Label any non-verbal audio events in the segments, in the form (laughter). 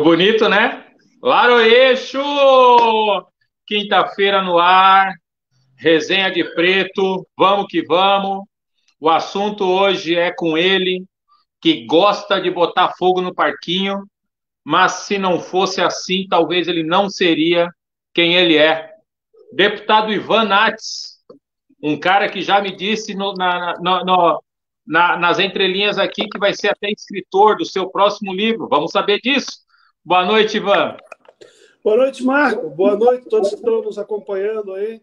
Ficou bonito, né? Laroeixo! Quinta-feira no ar, resenha de preto, vamos que vamos. O assunto hoje é com ele, que gosta de botar fogo no parquinho, mas se não fosse assim, talvez ele não seria quem ele é. Deputado Ivan Nats, um cara que já me disse no, na, no, no, na, nas entrelinhas aqui que vai ser até escritor do seu próximo livro. Vamos saber disso. Boa noite, Ivan. Boa noite, Marco. Boa noite a todos que estão nos acompanhando aí.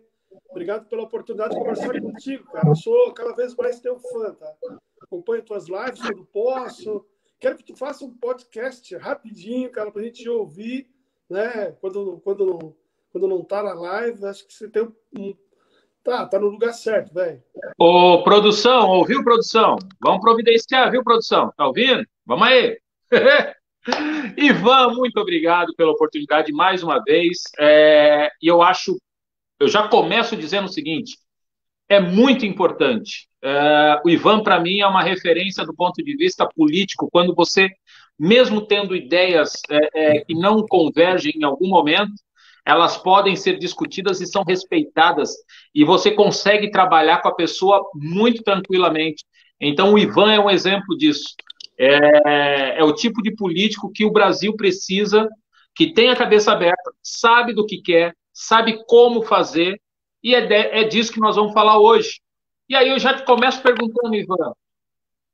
Obrigado pela oportunidade de conversar contigo, cara. Eu sou cada vez mais teu fã, tá? Acompanho tuas lives quando posso. Quero que tu faça um podcast rapidinho, cara, para a gente ouvir, né? Quando, quando, quando não tá na live, acho que você tem um. Tá, tá no lugar certo, velho. Ô, produção, ouviu, produção? Vamos providenciar, viu, produção? Tá ouvindo? Vamos aí. (laughs) (laughs) Ivan, muito obrigado pela oportunidade mais uma vez. É, e eu acho, eu já começo dizendo o seguinte: é muito importante. É, o Ivan, para mim, é uma referência do ponto de vista político, quando você, mesmo tendo ideias é, é que não convergem em algum momento, elas podem ser discutidas e são respeitadas, e você consegue trabalhar com a pessoa muito tranquilamente. Então, o Ivan é um exemplo disso. É, é, o tipo de político que o Brasil precisa, que tem a cabeça aberta, sabe do que quer, sabe como fazer, e é, de, é disso que nós vamos falar hoje. E aí eu já te começo perguntando, Ivan,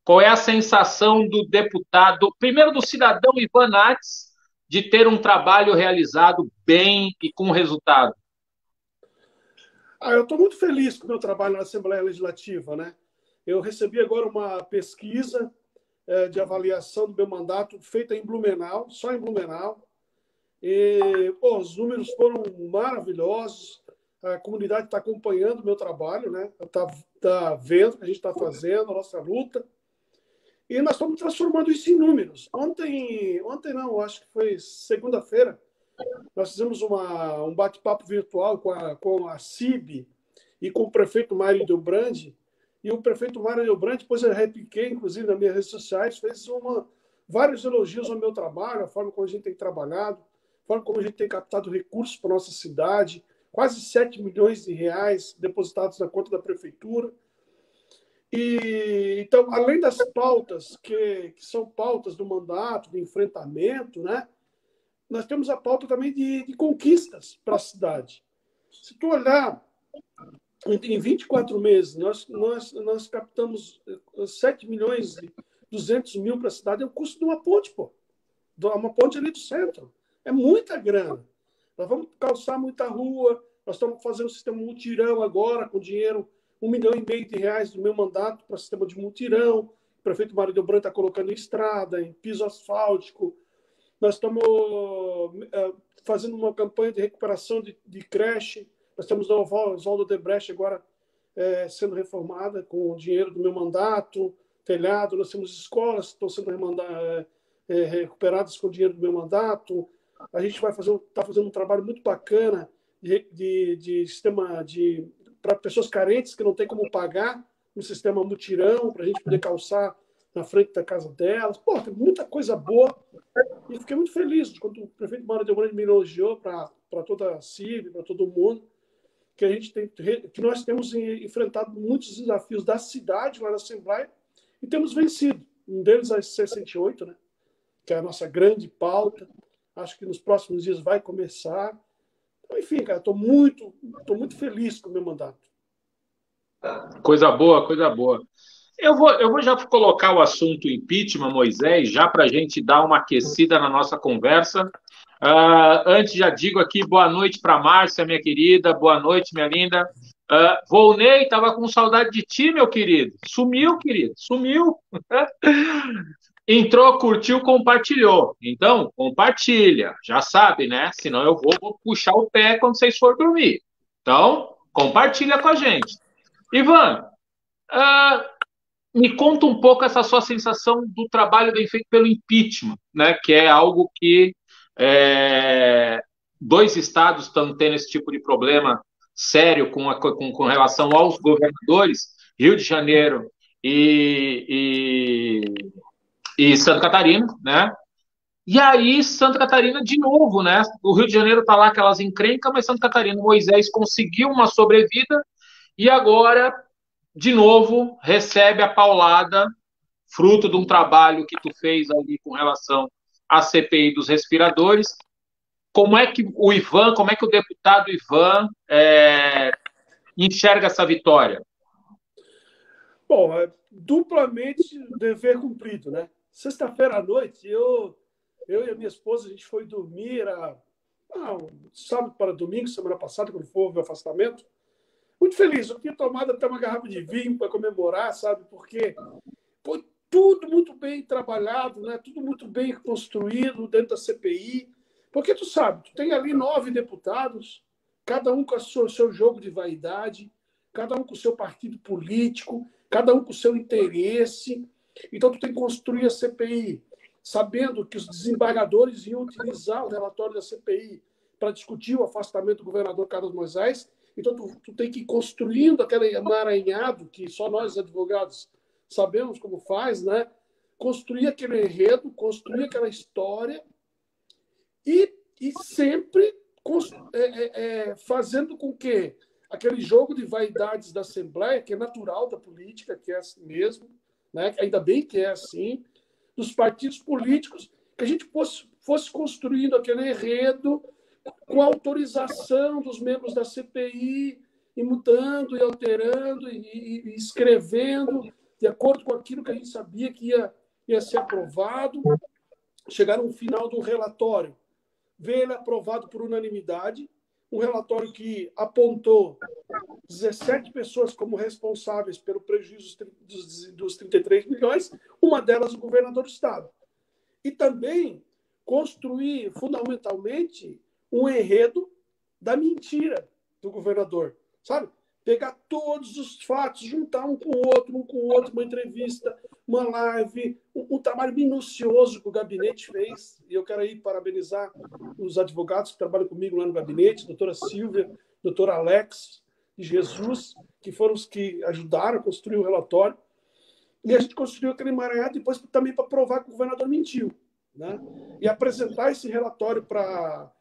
qual é a sensação do deputado, primeiro do cidadão Ivan Nats, de ter um trabalho realizado bem e com resultado? Ah, eu estou muito feliz com o meu trabalho na Assembleia Legislativa, né? Eu recebi agora uma pesquisa de avaliação do meu mandato feita em Blumenau, só em Blumenau. E, pô, os números foram maravilhosos. A comunidade está acompanhando o meu trabalho, né? Está tá vendo o que a gente está fazendo, a nossa luta. E nós estamos transformando isso em números. Ontem, ontem não, acho que foi segunda-feira, nós fizemos uma, um bate-papo virtual com a, com a CIB e com o prefeito Mário Delbrandi, e o prefeito Mário Delbrand, depois eu repliquei, inclusive, nas minhas redes sociais, fez uma, vários elogios ao meu trabalho, a forma como a gente tem trabalhado, a forma como a gente tem captado recursos para nossa cidade, quase 7 milhões de reais depositados na conta da prefeitura. E, então, além das pautas, que, que são pautas do mandato, de enfrentamento, né, nós temos a pauta também de, de conquistas para a cidade. Se tu olhar em 24 meses, nós, nós, nós captamos 7 milhões e 200 mil para a cidade. É o custo de uma ponte, pô. Uma ponte ali do centro. É muita grana. Nós vamos calçar muita rua. Nós estamos fazendo um sistema mutirão agora, com dinheiro, um milhão e meio de reais do meu mandato para o sistema de mutirão. O prefeito Mário Delbran está colocando em estrada, em piso asfáltico. Nós estamos uh, fazendo uma campanha de recuperação de, de creche nós temos a Oswaldo Debrecht agora é, sendo reformada com o dinheiro do meu mandato, telhado. Nós temos escolas que estão sendo é, é, recuperadas com o dinheiro do meu mandato. A gente vai fazer está fazendo um trabalho muito bacana de, de, de sistema de para pessoas carentes que não têm como pagar um sistema mutirão para a gente poder calçar na frente da casa delas. Pô, tem muita coisa boa. E fiquei muito feliz quando o prefeito Mário Delbrande me elogiou para toda a CIB, para todo mundo que a gente tem que nós temos enfrentado muitos desafios da cidade lá na Assembleia e temos vencido. Um deles é a 68, né? Que é a nossa grande pauta. Acho que nos próximos dias vai começar. Então, enfim, cara, estou muito, tô muito feliz com o meu mandato. Coisa boa, coisa boa. Eu vou, eu vou já colocar o assunto impeachment, Moisés, já para a gente dar uma aquecida na nossa conversa. Uh, antes, já digo aqui boa noite para Márcia, minha querida. Boa noite, minha linda. Uh, Volney, estava com saudade de ti, meu querido. Sumiu, querido, sumiu. (laughs) Entrou, curtiu, compartilhou. Então, compartilha. Já sabe, né? Senão eu vou, vou puxar o pé quando vocês for dormir. Então, compartilha com a gente. Ivan, uh, me conta um pouco essa sua sensação do trabalho bem feito pelo impeachment, né? Que é algo que é, dois estados estão tendo esse tipo de problema sério com, a, com, com relação aos governadores, Rio de Janeiro e, e, e Santa Catarina, né? E aí, Santa Catarina, de novo, né? O Rio de Janeiro está lá, aquelas encrencas, mas Santa Catarina, Moisés conseguiu uma sobrevida e agora, de novo, recebe a paulada, fruto de um trabalho que tu fez ali com relação à CPI dos respiradores. Como é que o Ivan, como é que o deputado Ivan é, enxerga essa vitória? Bom, é duplamente dever cumprido, né? Sexta-feira à noite, eu eu e a minha esposa, a gente foi dormir, era ah, sábado para domingo, semana passada, quando foi o afastamento. Muito feliz. Eu tinha tomado até uma garrafa de vinho para comemorar, sabe? Porque foi tudo muito bem trabalhado, né? tudo muito bem construído dentro da CPI. Porque tu sabe, tu tem ali nove deputados, cada um com o seu, seu jogo de vaidade, cada um com o seu partido político, cada um com o seu interesse. Então, tu tem que construir a CPI sabendo que os desembargadores iam utilizar o relatório da CPI para discutir o afastamento do governador Carlos Moisés. Então, tu, tu tem que ir construindo aquele emaranhado que só nós, advogados, sabemos como faz, né? Construir aquele enredo, construir aquela história e, e sempre é, é, é, fazendo com que aquele jogo de vaidades da Assembleia, que é natural da política, que é assim mesmo, né? ainda bem que é assim, dos partidos políticos, que a gente fosse, fosse construindo aquele enredo com autorização dos membros da CPI, e mudando, e alterando, e, e, escrevendo, de acordo com aquilo que a gente sabia que ia, ia ser aprovado, chegar no final do relatório, ver ele aprovado por unanimidade, um relatório que apontou 17 pessoas como responsáveis pelo prejuízo dos, dos 33 milhões, uma delas o governador do estado. E também construir, fundamentalmente, um enredo da mentira do governador, sabe? Pegar todos os fatos, juntar um com o outro, um com o outro, uma entrevista, uma live, um, um trabalho minucioso que o gabinete fez. E eu quero aí parabenizar os advogados que trabalham comigo lá no gabinete, doutora Silvia, doutor Alex, de Jesus, que foram os que ajudaram a construir o relatório. E a gente construiu aquele emaranhado depois também para provar que o governador mentiu. Né? E apresentar esse relatório para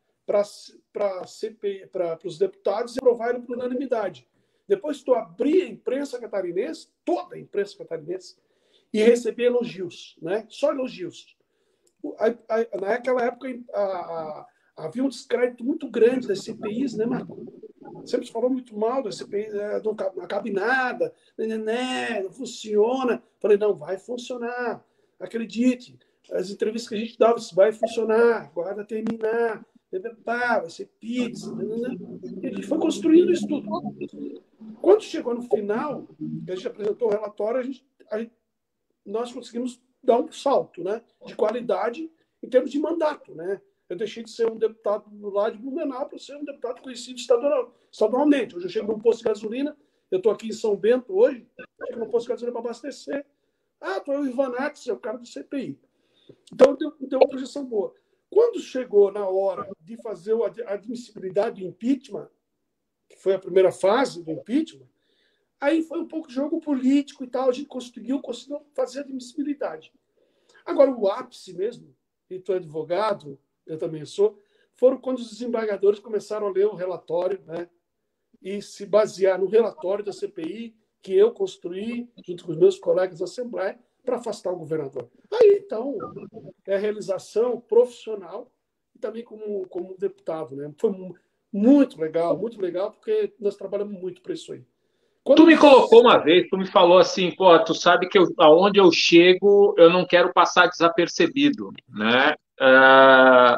para os deputados e provar ele por unanimidade. Depois tu abrir a imprensa catarinense, toda a imprensa catarinense, e receber elogios, né? Só elogios. naquela época a, havia um descrédito muito grande das CPIs, né, Marco? Sempre se falou muito mal da CPI, né? não, cabe nada, né, né, não funciona. Falei, não, vai funcionar, acredite. As entrevistas que a gente dava, isso vai funcionar, guarda terminar, vai ser pizza. Né, né, a gente foi construindo isso tudo. Quando chegou no final, a gente apresentou o relatório, a gente, a gente, nós conseguimos dar um salto né, de qualidade em termos de mandato. Né? Eu deixei de ser um deputado do lado de Blumenau para ser um deputado conhecido estadual, estadualmente. Hoje eu chego num posto de gasolina, eu estou aqui em São Bento hoje, chego num posto de gasolina para abastecer. Ah, estou o Ivanates, é o cara do CPI. Então, deu, deu uma projeção boa. Quando chegou na hora de fazer a admissibilidade do impeachment, que foi a primeira fase do impeachment, aí foi um pouco jogo político e tal, a gente conseguiu, conseguiu fazer a admissibilidade. Agora, o ápice mesmo, e tu é advogado, eu também sou, foram quando os desembargadores começaram a ler o relatório, né? E se basear no relatório da CPI que eu construí junto com os meus colegas da Assembleia para afastar o governador. Aí, então, é realização profissional e também como, como deputado, né? Foi muito legal, muito legal, porque nós trabalhamos muito para isso aí. Quando... Tu me colocou uma vez, tu me falou assim, pô, tu sabe que eu, aonde eu chego, eu não quero passar desapercebido, né? Uh,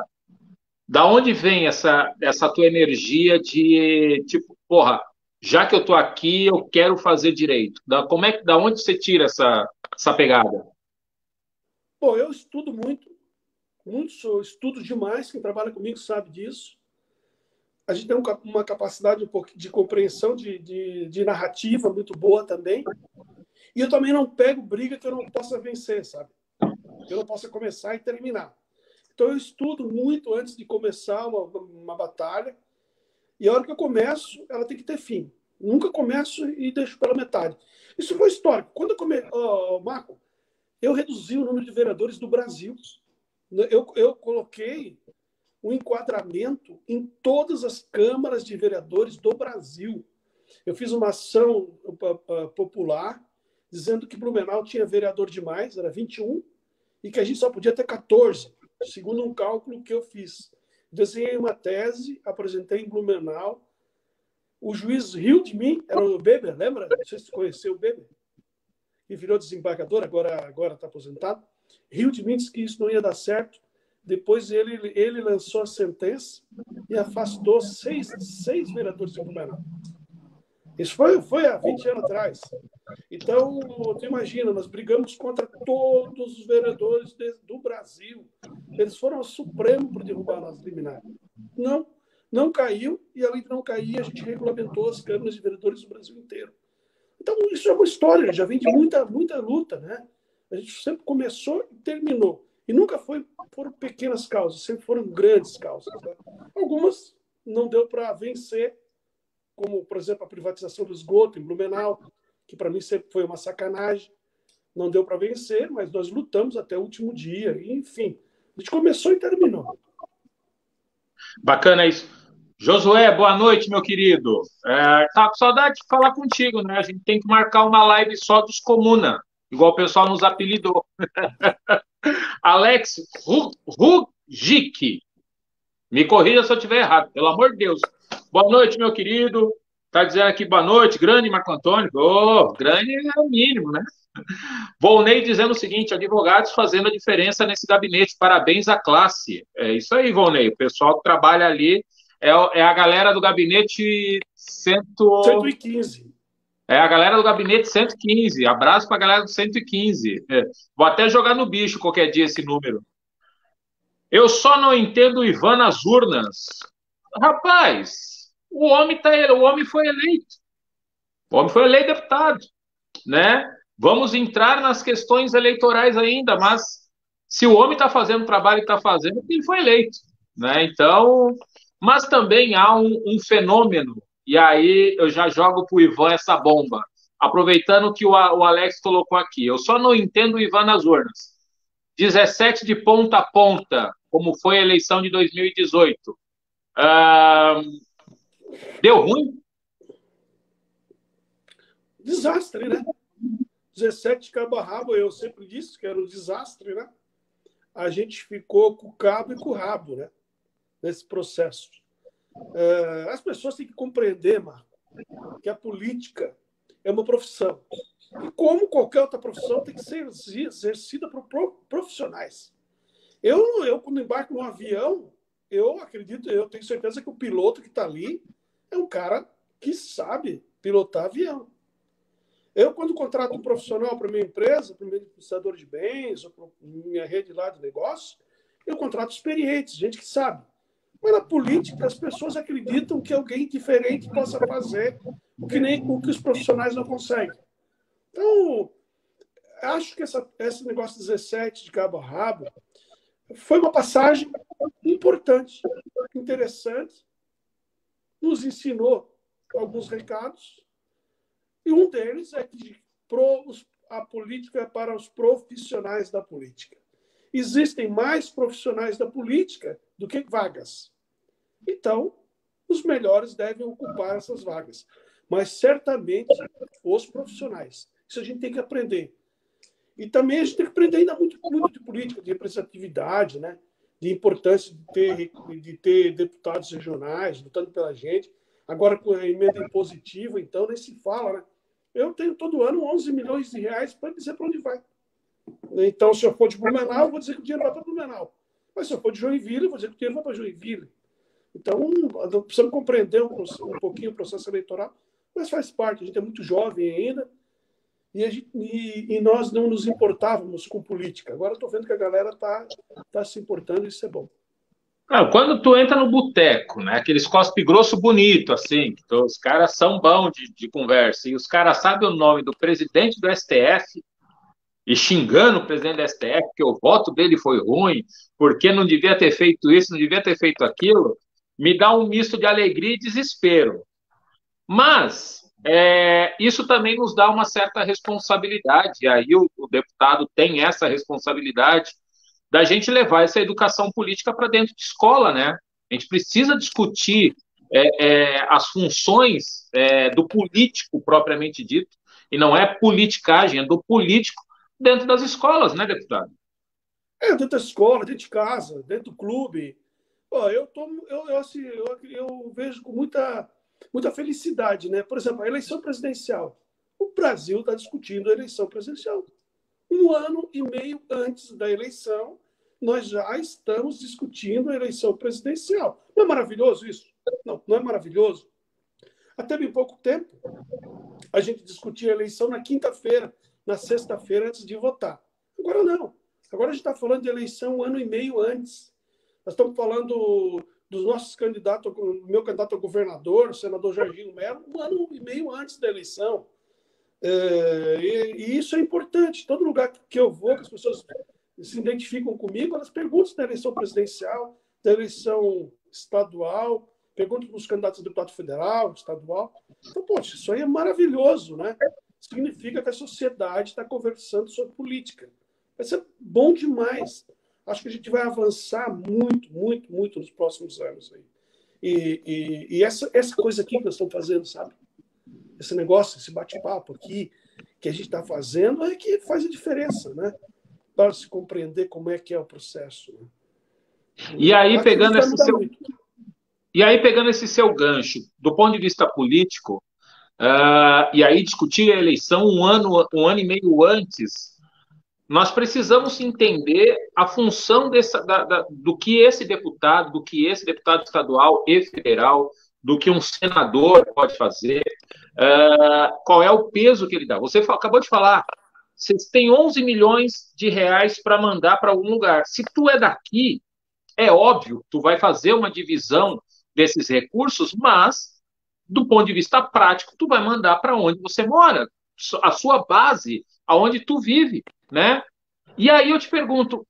da onde vem essa, essa tua energia de, tipo, porra, já que eu tô aqui, eu quero fazer direito? Da, como é que, da onde você tira essa, essa pegada? Bom, eu estudo muito, muito, estudo demais, quem trabalha comigo sabe disso. A gente tem uma capacidade de compreensão de, de, de narrativa muito boa também. E eu também não pego briga que eu não possa vencer, sabe? Que eu não possa começar e terminar. Então eu estudo muito antes de começar uma, uma batalha. E a hora que eu começo, ela tem que ter fim. Nunca começo e deixo pela metade. Isso foi histórico. Quando eu come... Oh, Marco, eu reduzi o número de vereadores do Brasil Eu, eu coloquei um enquadramento em todas as câmaras de vereadores do Brasil. Eu fiz uma ação popular dizendo que Blumenau tinha vereador demais, era 21, e que a gente só podia ter 14, segundo um cálculo que eu fiz. Desenhei uma tese, apresentei em Blumenau. O juiz riu de mim, era o Beber, lembra? Não sei se você conheceu o Beber. E virou desembargador, agora agora está aposentado. Riu de mim, disse que isso não ia dar certo. Depois ele, ele lançou a sentença e afastou seis, seis vereadores de Blumenau. Isso foi, foi há 20 anos atrás. Então, tu imagina, nós brigamos contra todos os vereadores de, do Brasil. Eles foram ao Supremo para derrubar nossa liminar. Não, não caiu, e além de não cair, a gente regulamentou as câmaras de vereadores do Brasil inteiro. Então, isso é uma história, já vem de muita, muita luta, né? A gente sempre começou e terminou. E nunca foi por pequenas causas, sempre foram grandes causas. Né? Algumas não deu para vencer, como, por exemplo, a privatização do esgoto em Blumenau, que para mim sempre foi uma sacanagem. Não deu para vencer, mas nós lutamos até o último dia. Enfim, a gente começou e terminou. Bacana isso. Josué, boa noite, meu querido. É, tá com saudade de falar contigo, né? A gente tem que marcar uma live só dos Comuna, igual o pessoal nos apelidou. (laughs) Alex Rugic. Me corrija se eu estiver errado, pelo amor de Deus. Boa noite, meu querido. Tá dizendo aqui boa noite, grande Marco Antônio. Oh, grande é o mínimo, né? Volney dizendo o seguinte: advogados fazendo a diferença nesse gabinete. Parabéns à classe. É isso aí, Volney. O pessoal que trabalha ali é, é a galera do gabinete cento... 115. É a galera do gabinete 115. Abraço para a galera do 115. É. Vou até jogar no bicho qualquer dia esse número. Eu só não entendo o Ivan nas urnas. Rapaz, o homem tá, o homem foi eleito. O homem foi eleito deputado, né? Vamos entrar nas questões eleitorais ainda, mas se o homem está fazendo o trabalho que está fazendo, ele foi eleito, né? Então, mas também há um, um fenômeno e aí eu já jogo para o Ivan essa bomba, aproveitando que o, o Alex colocou aqui. Eu só não entendo o Ivan nas urnas. 17 de ponta a ponta, como foi a eleição de 2018. Uh, Deu ruim? Desastre, né? 17 cabo a rabo, eu sempre disse que era um desastre, né? A gente ficou com o cabo e com o rabo, né? Nesse processo. É, as pessoas têm que compreender, Marco, que a política é uma profissão. E como qualquer outra profissão, tem que ser exercida por profissionais. Eu, eu quando embarco num avião, eu acredito, eu tenho certeza que o piloto que está ali é um cara que sabe pilotar avião. Eu, quando contrato um profissional para minha empresa, para o meu administrador de bens, ou para minha rede lá de negócio, eu contrato experientes, gente que sabe. Mas na política, as pessoas acreditam que alguém diferente possa fazer o que, nem, o que os profissionais não conseguem. Então, acho que essa, esse negócio 17 de cabo a rabo foi uma passagem importante, interessante, nos ensinou alguns recados, e um deles é que a política é para os profissionais da política. Existem mais profissionais da política do que vagas. Então, os melhores devem ocupar essas vagas. Mas certamente os profissionais. Isso a gente tem que aprender. E também a gente tem que aprender ainda muito, muito de política, de representatividade, né? De importância de ter, de ter deputados regionais lutando pela gente. Agora, com a emenda impositiva, então, nem se fala, né? Eu tenho todo ano 11 milhões de reais para dizer para onde vai. Então, se eu for de Blumenau, eu vou dizer que o dinheiro vai para Blumenau. Mas se eu for de Joinville, eu vou dizer que o dinheiro vai para Joinville. Então, precisamos compreender um, um pouquinho o processo eleitoral, mas faz parte. A gente é muito jovem ainda e, gente, e, e, nós não nos importávamos com política. Agora estou vendo que a galera está tá se importando isso é bom. Não, quando tu entra no boteco, né, aqueles cospe grosso bonito, assim, os caras são bons de, de conversa, e os caras sabem o nome do presidente do STF, e xingando o presidente do STF, que o voto dele foi ruim, porque não devia ter feito isso, não devia ter feito aquilo, me dá um misto de alegria e desespero. Mas é, isso também nos dá uma certa responsabilidade, e aí o, o deputado tem essa responsabilidade da gente levar essa educação política para dentro de escola, né? A gente precisa discutir é, é, as funções é, do político propriamente dito, e não é politicagem, é do político dentro das escolas, né, deputado? É, dentro da escola, dentro de casa, dentro do clube. Ó, eu, tô, eu, eu, assim, eu, eu vejo com muita, muita felicidade, né? Por exemplo, a eleição presidencial. O Brasil está discutindo a eleição presidencial. Um ano e meio antes da eleição, nós já estamos discutindo a eleição presidencial. Não é maravilhoso isso? Não, não é maravilhoso. Até bem pouco tempo, a gente discutia a eleição na quinta-feira, na sexta-feira, antes de votar. Agora não. Agora a gente está falando de eleição um ano e meio antes. Nós estamos falando dos nossos candidatos, meu candidato a governador, o senador Jorginho Melo, um ano e meio antes da eleição. É, e, e, isso é importante. Todo lugar que eu vou, que as pessoas se identificam comigo, elas perguntam da eleição presidencial, da eleição estadual, perguntam para os candidatos a deputado federal, estadual. Então, poxa, isso aí é maravilhoso, né? Significa que a sociedade está conversando sobre política. Vai ser bom demais. Acho que a gente vai avançar muito, muito, muito nos próximos anos aí. E, e, e essa, essa coisa aqui que nós estamos fazendo, sabe? Esse negócio, esse bate-papo aqui que a gente está fazendo é que faz a diferença, né? Para se compreender como é que é o processo. Né? E aí, pegando esse seu... E aí, pegando esse seu gancho, do ponto de vista político, uh, e aí discutir a eleição um ano, um ano e meio antes, nós precisamos entender a função dessa, da, da, do que esse deputado, do que esse deputado estadual e federal, do que um senador pode fazer, uh, qual é o peso que ele dá. Você acabou de falar, você tem 11 milhões de reais para mandar para algum lugar. Se tu é daqui, é óbvio, tu vai fazer uma divisão desses recursos, mas do ponto de vista prático, tu vai mandar para onde você mora, a sua base, aonde tu vive, né? E aí eu te pergunto,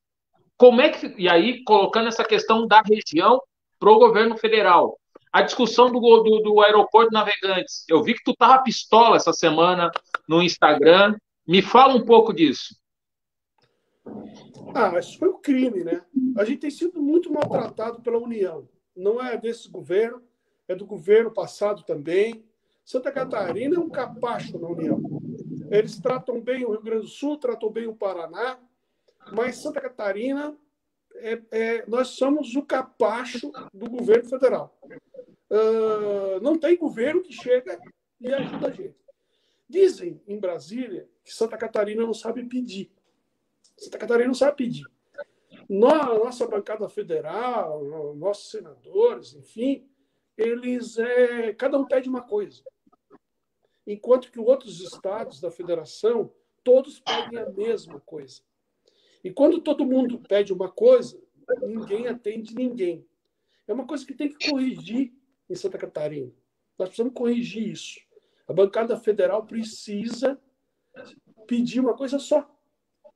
como é que e aí colocando essa questão da região para o governo federal, a discussão do, do, do aeroporto Navegantes, eu vi que tu tava pistola essa semana no Instagram, me fala um pouco disso. Ah, isso foi um crime, né? A gente tem sido muito maltratado pela União. Não é desse governo, é do governo passado também. Santa Catarina é um capacho na União. Eles tratam bem o Rio Grande do Sul, tratam bem o Paraná, mas Santa Catarina, é, é, nós somos o capacho do governo federal. Uh, não tem governo que chega e ajuda a gente. Dizem em Brasília que Santa Catarina não sabe pedir. Santa Catarina não sabe pedir. Nós, nossa bancada federal, nossos senadores, enfim, eles é, cada um pede uma coisa. Enquanto que outros estados da federação, todos pedem a mesma coisa. E quando todo mundo pede uma coisa, ninguém atende ninguém. É uma coisa que tem que corrigir em Santa Catarina. Nós precisamos corrigir isso. A bancada federal precisa pedir uma coisa só,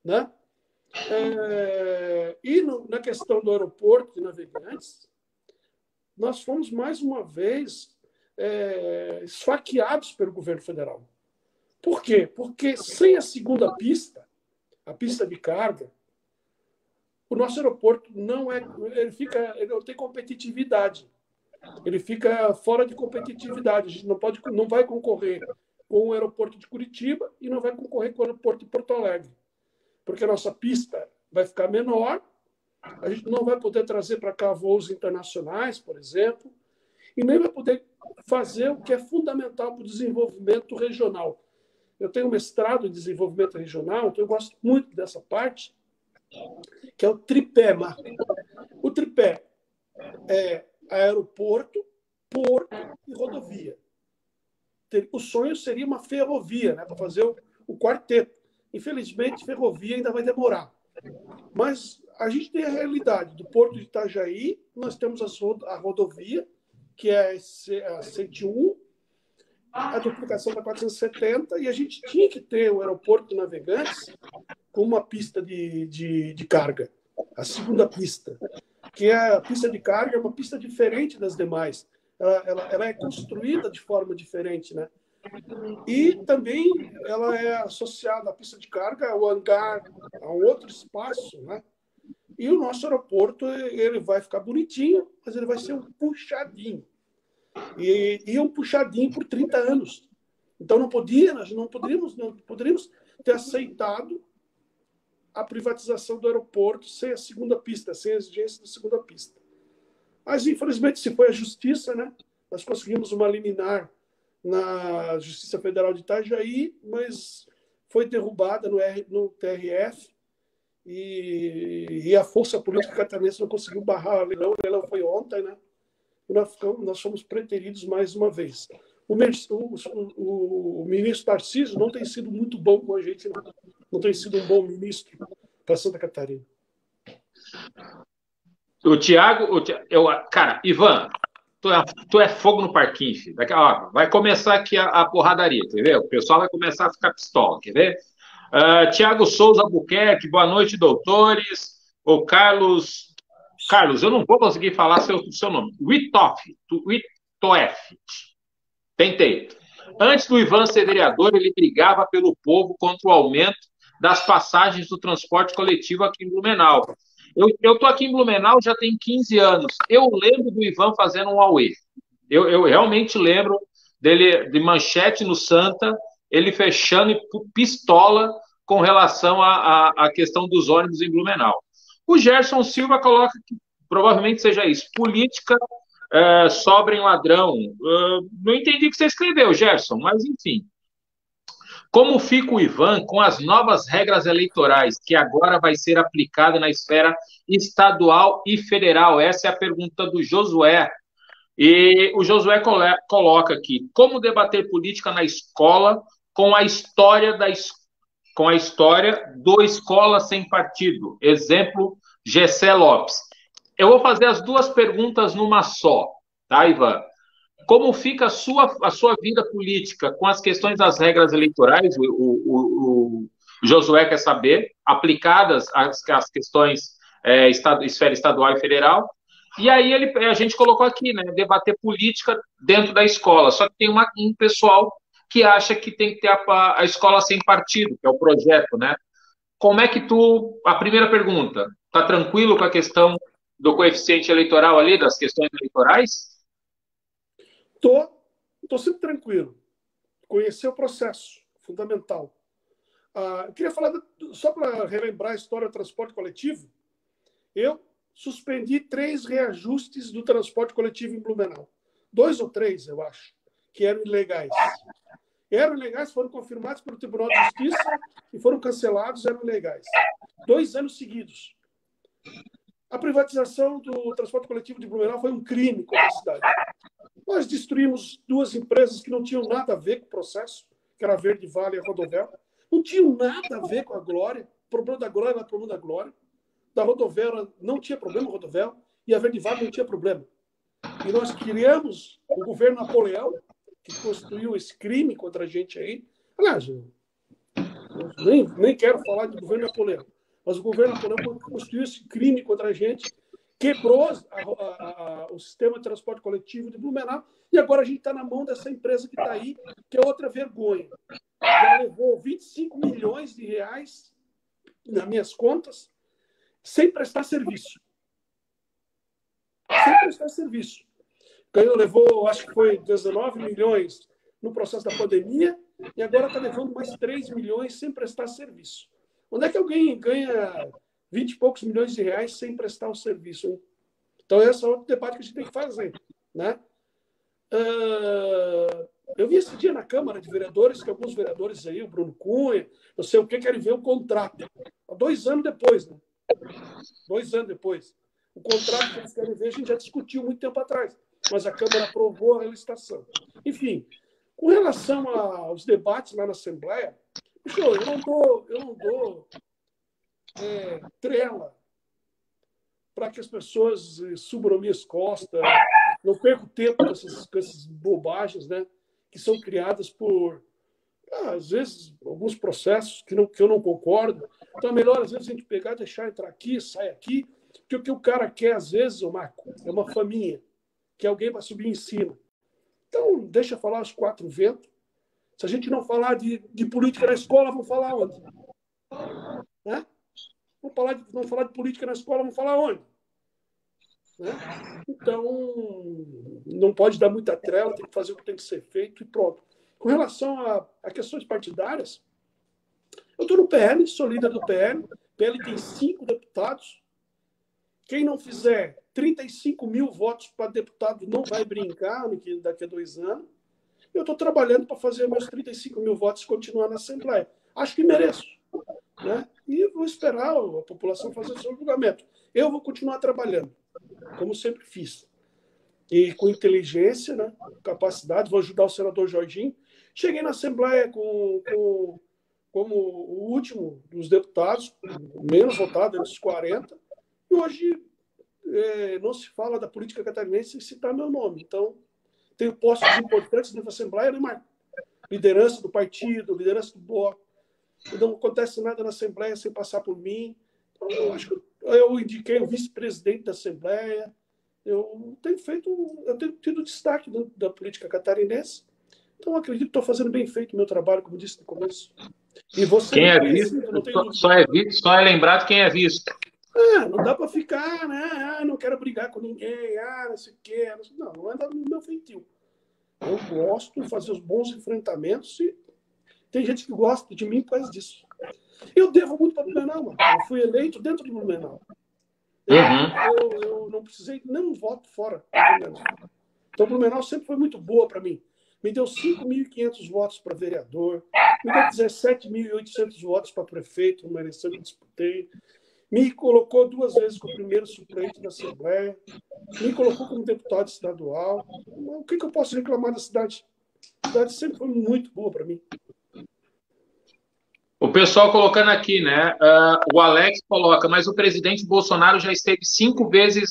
né? É, e no, na questão do aeroporto de navegantes, nós fomos mais uma vez é, esfaqueados pelo governo federal. Por quê? Porque sem a segunda pista, a pista de carga, o nosso aeroporto não é, ele fica, ele não tem competitividade. Ele fica fora de competitividade. A gente não pode, não vai concorrer com o aeroporto de Curitiba e não vai concorrer com o aeroporto de Porto Alegre porque a nossa pista vai ficar menor, a gente não vai poder trazer para cá voos internacionais, por exemplo, e nem vai poder fazer o que é fundamental para o desenvolvimento regional. Eu tenho mestrado em desenvolvimento regional, então eu gosto muito dessa parte, que é o tripé, Marco. O tripé é aeroporto, porto e rodovia. O sonho seria uma ferrovia, né, para fazer o, o quarteto. Infelizmente, ferrovia ainda vai demorar. Mas a gente tem a realidade do Porto de Itajaí, nós temos a rodovia, que é a 101, a duplicação da 470, e a gente tinha que ter o aeroporto de Navegantes com uma pista de, de, de carga, a segunda pista, que é a pista de carga, é uma pista diferente das demais. Ela, ela, ela é construída de forma diferente, né? E também ela é associada à pista de carga, ao hangar, a outro espaço, né? E o nosso aeroporto ele vai ficar bonitinho, mas ele vai ser um puxadinho. E, e um puxadinho por 30 anos. Então não podia, nós não poderíamos, não poderíamos ter aceitado a privatização do aeroporto sem a segunda pista, sem a exigência da segunda pista. Mas infelizmente se foi a justiça, né? Nós conseguimos uma liminar na Justiça Federal de Itajaí, mas foi derrubada no, R, no TRF e, e, a força política catarinense não conseguiu barrar o leilão. O leilão foi ontem, né? E nós, ficamos, nós fomos preteridos mais uma vez. O, o, o, ministro Tarcísio não tem sido muito bom com a gente, não. Não tem sido um bom ministro para Santa Catarina. O Tiago, eu, cara, Ivan, tu é, tu é fogo no parquinho, filho. Daqui, ó, vai começar aqui a, a porradaria, ver? O pessoal vai começar a ficar pistola, quer ver? Uh, Tiago Souza Buquerque, boa noite, doutores. O Carlos. Carlos, eu não vou conseguir falar seu, seu nome. Witoff. Witoff. Tentei. Antes do Ivan ser vereador, ele brigava pelo povo contra o aumento das passagens do transporte coletivo aqui em Blumenau. Eu estou aqui em Blumenau já tem 15 anos. Eu lembro do Ivan fazendo um Aue. Eu, eu realmente lembro dele de manchete no Santa, ele fechando pistola com relação à questão dos ônibus em Blumenau. O Gerson Silva coloca que provavelmente seja isso. Política é, sobra em ladrão. Uh, não entendi o que você escreveu, Gerson, mas enfim. Como fica o Ivan com as novas regras eleitorais que agora vai ser aplicada na esfera estadual e federal? Essa é a pergunta do Josué. E o Josué coloca aqui: como debater política na escola com a história da com a história do escola sem partido? Exemplo, Gessé Lopes. Eu vou fazer as duas perguntas numa só, tá, Ivan? Como fica a sua, a sua vida política com as questões das regras eleitorais? O, o, o Josué quer saber, aplicadas às, às questões é, estado, esfera estadual e federal. E aí ele, a gente colocou aqui, né, debater política dentro da escola. Só que tem uma, um pessoal que acha que tem que ter a, a escola sem partido, que é o projeto, né? Como é que tu, a primeira pergunta, tá tranquilo com a questão do coeficiente eleitoral ali, das questões eleitorais? Tô, tô sempre tranquilo. Conhecer o processo, fundamental. Ah, eu queria falar, só para relembrar a história do transporte coletivo, eu suspendi três reajustes do transporte coletivo em Blumenau. Dois ou três, eu acho, que eram ilegais. Eram ilegais, foram confirmados pelo Tribunal de Justiça e foram cancelados, eram ilegais. Dois anos seguidos. A privatização do transporte coletivo de Blumenau foi um crime contra a cidade. Nós destruímos duas empresas que não tinham nada a ver com o processo, que era a Verde Vale e a Rodovel. Não tinham nada a ver com a Glória. O problema da Glória era o problema da Glória. Da Rodovel não tinha problema a Rodovel e a Verde Vale não tinha problema. E nós criamos o governo Napoleão, que construiu esse crime contra a gente aí. Aliás, nem, nem quero falar de governo Napoleão, mas o governo Napoleão construiu esse crime contra a gente quebrou a, a, a, o sistema de transporte coletivo de Blumenau e agora a gente está na mão dessa empresa que está aí, que é outra vergonha. Já levou 25 milhões de reais nas minhas contas sem prestar serviço. Sem prestar serviço. Ganhou, levou, acho que foi 19 milhões no processo da pandemia e agora está levando mais 3 milhões sem prestar serviço. Onde é que alguém ganha 20 e poucos milhões de reais sem prestar o serviço. Hein? Então, esse é outro debate que a gente tem que fazer. Né? Uh, eu vi esse dia na Câmara de Vereadores que alguns vereadores aí, o Bruno Cunha, não sei o que, querem ver o contrato. Dois anos depois, né? Dois anos depois. O contrato que eles querem ver, a gente já discutiu muito tempo atrás, mas a Câmara aprovou a licitação. Enfim, com relação aos debates lá na Assembleia, eu não dou, eu não dou é, trela para que as pessoas eh, subam minhas costas. Não perco tempo com essas, com essas bobagens né, que são criadas por, ah, às vezes, alguns processos que, não, que eu não concordo. Então, é melhor, às vezes, a gente pegar, deixar entrar aqui, sair aqui, porque o que o cara quer, às vezes, Marco, é uma faminha, que alguém vai subir em cima. Então, deixa falar os quatro ventos. Se a gente não falar de, de política na escola, vamos falar onde? Né? Vamos falar de, vamos falar de política na escola, vamos falar onde? Né? Então, não pode dar muita trela, tem que fazer o que tem que ser feito e pronto. Com relação a, a questões partidárias, eu estou no PL, sou líder do PL. PL tem cinco deputados. Quem não fizer 35 mil votos para deputado não vai brincar daqui a dois anos. Eu estou trabalhando para fazer meus 35 mil votos continuar na Assembleia. Acho que mereço. Né? E vou esperar a população fazer o seu julgamento. Eu vou continuar trabalhando, como sempre fiz. E com inteligência, né? capacidade, vou ajudar o senador Jorginho. Cheguei na Assembleia com, com, como o último dos deputados, menos votado, entre os 40, e hoje é, não se fala da política catarinense sem citar meu nome. Então, tenho postos importantes dentro da Assembleia, né? Liderança do partido, liderança do bloco. Não acontece nada na Assembleia sem passar por mim. Então, eu acho que eu indiquei o vice-presidente da Assembleia. Eu tenho feito, eu tenho tido destaque da política catarinense. Então, acredito que estou fazendo bem feito o meu trabalho, como disse no começo. E você quem é visto, só, é visto, só é lembrado quem é visto. Ah, não dá para ficar, né? Ah, não quero brigar com ninguém, ah, não sei o quê. Não, não é no meu feitio. Eu gosto de fazer os bons enfrentamentos e tem gente que gosta de mim por causa disso. Eu devo muito para Blumenau, mano. Eu fui eleito dentro de Blumenau. Eu, uhum. eu, eu não precisei nem um voto fora. Então, Blumenau sempre foi muito boa para mim. Me deu 5.500 votos para vereador, me deu 17.800 votos para prefeito numa eleição que disputei me colocou duas vezes como primeiro suplente da Assembleia, me colocou como deputado estadual. O que, que eu posso reclamar da cidade? A cidade sempre foi muito boa para mim. O pessoal colocando aqui, né? Uh, o Alex coloca, mas o presidente Bolsonaro já esteve cinco vezes,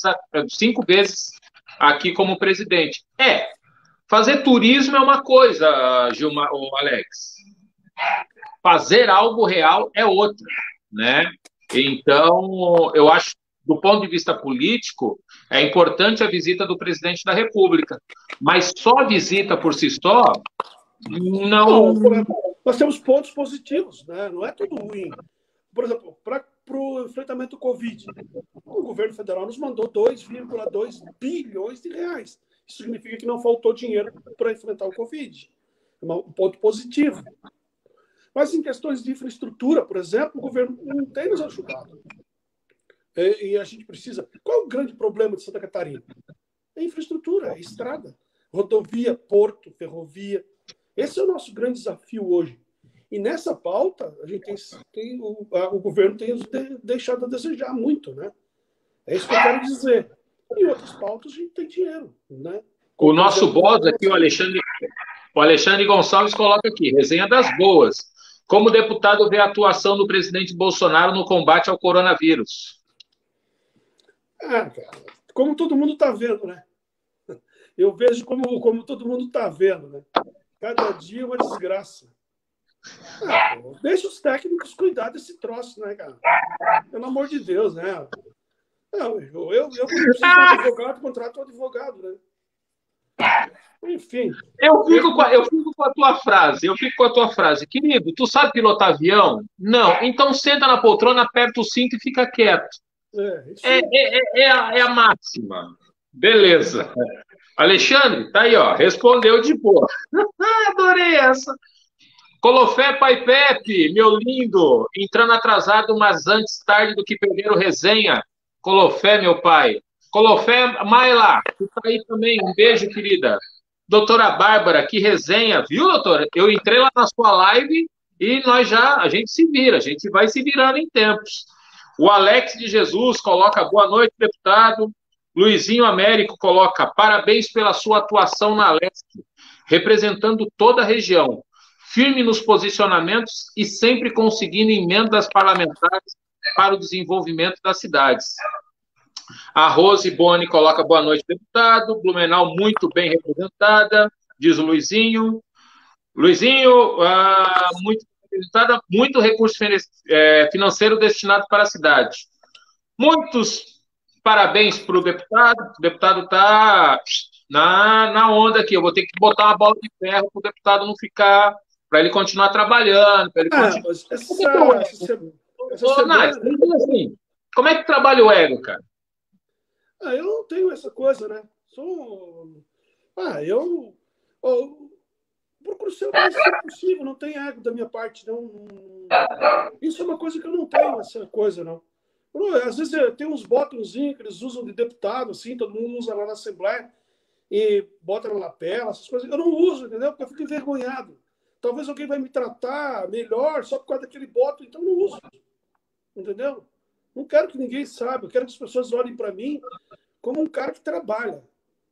cinco vezes aqui como presidente. É, fazer turismo é uma coisa, Gilmar, o Alex. Fazer algo real é outra, né? Então, eu acho, do ponto de vista político, é importante a visita do presidente da República, mas só visita por si só não. não nós temos pontos positivos, né? não é tudo ruim. Por exemplo, para o enfrentamento do Covid, o governo federal nos mandou 2,2 bilhões de reais. Isso significa que não faltou dinheiro para enfrentar o Covid. É um ponto positivo. Mas em questões de infraestrutura, por exemplo, o governo não tem nos ajudado. E, e a gente precisa. Qual é o grande problema de Santa Catarina? É infraestrutura, é estrada, rodovia, porto, ferrovia. Esse é o nosso grande desafio hoje. E nessa pauta, a gente tem, tem o, a, o, governo tem de, deixado a desejar muito, né? É isso que eu quero dizer. Em outras pautas, a gente tem dinheiro, né? O nosso boss aqui, o Alexandre, o Alexandre Gonçalves, coloca aqui, resenha das boas. Como deputado vê a atuação do presidente Bolsonaro no combate ao coronavírus? Ah, cara, como todo mundo está vendo, né? Eu vejo como, como todo mundo está vendo, né? Cada dia uma desgraça. Ah, deixa os técnicos cuidar desse troço, né, cara? Pelo amor de Deus, né? Não, eu, eu, eu preciso de um advogado, contrato um advogado, né? Enfim. Eu fico, com a, eu fico com a tua frase, eu fico com a tua frase. Querido, tu sabe pilotar avião? Não. Então senta na poltrona, aperta o cinto e fica quieto. É, é, é, é, a, é a máxima. Beleza. Alexandre, tá aí, ó. Respondeu de boa. (laughs) Adorei essa. Colofé Pai Pepe, meu lindo, entrando atrasado, mas antes tarde do que perder o resenha. Colofé, meu pai. Colofé Maila, que tá aí também. Um beijo, querida. Doutora Bárbara, que resenha, viu, doutora? Eu entrei lá na sua live e nós já, a gente se vira, a gente vai se virando em tempos. O Alex de Jesus coloca boa noite, deputado. Luizinho Américo coloca parabéns pela sua atuação na Leste, representando toda a região, firme nos posicionamentos e sempre conseguindo emendas parlamentares para o desenvolvimento das cidades. A Rose Boni coloca boa noite, deputado. Blumenau muito bem representada, diz o Luizinho. Luizinho, ah, muito representada, muito recurso é, financeiro destinado para a cidade. Muitos parabéns para o deputado. O deputado está na, na onda aqui. Eu vou ter que botar uma bola de ferro para o deputado não ficar, para ele continuar trabalhando, para ele ah, continuar. Essa, essa, Essa assim, como é que trabalha o ego, cara? Ah, eu não tenho essa coisa, né? Sou. Ah, eu. eu procuro ser o mais possível, não tem ego da minha parte, não. Isso é uma coisa que eu não tenho, essa coisa, não. Às vezes tem uns botãozinhos que eles usam de deputado, assim, todo mundo usa lá na Assembleia e bota na lapela, essas coisas. Eu não uso, entendeu? Porque eu fico envergonhado. Talvez alguém vai me tratar melhor só por causa daquele botão, então eu não uso. Entendeu? Não quero que ninguém saiba, eu quero que as pessoas olhem para mim como um cara que trabalha,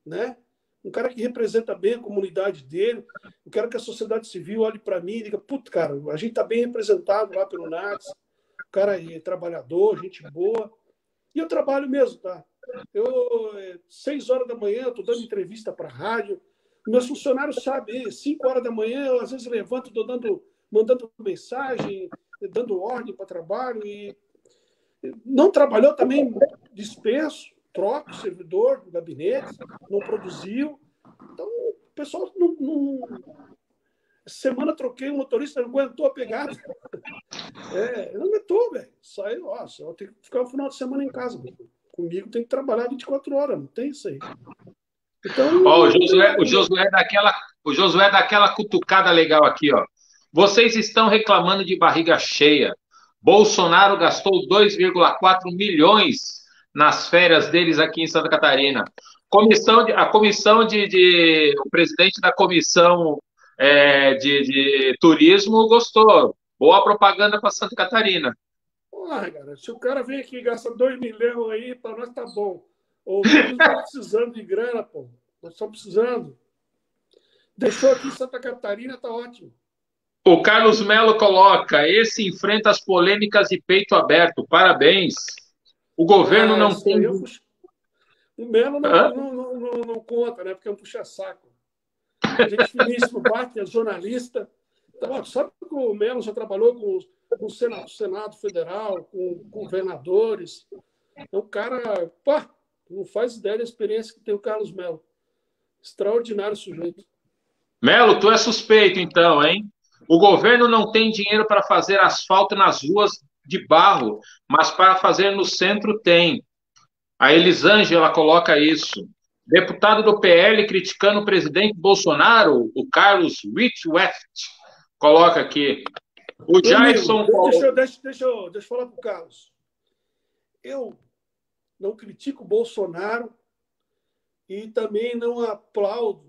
né? Um cara que representa bem a comunidade dele. Eu quero que a sociedade civil olhe para mim e diga: putz, cara, a gente está bem representado lá pelo NATS. O cara é trabalhador, gente boa. E eu trabalho mesmo, tá? Eu, é, seis horas da manhã, estou dando entrevista para rádio. Meus funcionários sabem, cinco horas da manhã, eu às vezes levanto, estou dando, mandando mensagem, dando ordem para trabalho. E não trabalhou também, dispenso, troco o servidor do gabinete, não produziu. Então, o pessoal não, não... Semana troquei um motorista, não aguentou a pegada. É, não aguentou, velho. Saiu, ó, só tem que ficar o final de semana em casa. Comigo tem que trabalhar 24 horas, não tem isso aí. Então, ó, o Josué, o Josué daquela, o Josué daquela cutucada legal aqui, ó. Vocês estão reclamando de barriga cheia. Bolsonaro gastou 2,4 milhões nas férias deles aqui em Santa Catarina. Comissão de, a comissão de, de, o presidente da comissão é, de, de, turismo gostou. Boa propaganda para Santa Catarina. Ah, cara, se o cara vem aqui e gasta 2 milhões aí, para nós tá bom. Ou estamos precisando de grana, pô. Nós estamos precisando. Deixou aqui Santa Catarina, tá ótimo. O Carlos Melo coloca: esse enfrenta as polêmicas de peito aberto. Parabéns. O governo ah, não tem. Eu... O Melo não, não, não, não, conta, né? Porque é um puxa-saco. A gente finíssimo, bate, é jornalista. Então, sabe que o Melo já trabalhou com, com o Senado, Senado Federal, com governadores. É um cara, pá, não faz ideia da experiência que tem o Carlos Melo. Extraordinário sujeito. Melo, tu é suspeito, então, hein? O governo não tem dinheiro para fazer asfalto nas ruas de barro, mas para fazer no centro tem. A Elisângela coloca isso. Deputado do PL criticando o presidente Bolsonaro, o Carlos Whitweft, coloca aqui. O Jason. Deixa, deixa, deixa, deixa eu falar para o Carlos. Eu não critico o Bolsonaro e também não aplaudo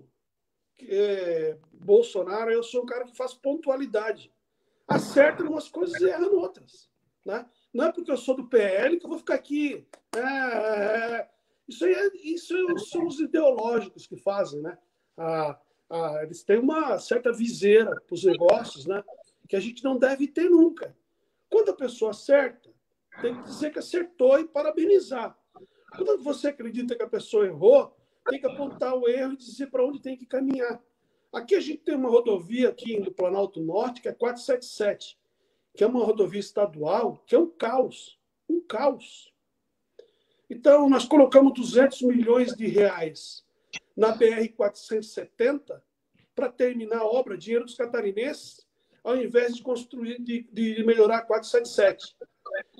é, Bolsonaro, eu sou um cara que faz pontualidade. Acerta em umas coisas e erra em outras. Né? Não é porque eu sou do PL que eu vou ficar aqui. É, é, é. isso, aí é, isso são os ideológicos que fazem. Né? Ah, ah, eles têm uma certa viseira para os negócios né? que a gente não deve ter nunca. Quando a pessoa acerta, tem que dizer que acertou e parabenizar. Quando você acredita que a pessoa errou, tem que apontar o erro e dizer para onde tem que caminhar. Aqui a gente tem uma rodovia aqui no Planalto Norte, que é 477, que é uma rodovia estadual, que é um caos. Um caos. Então, nós colocamos 200 milhões de reais na BR-470 para terminar a obra, dinheiro dos catarinenses, ao invés de construir, de, de melhorar a 477.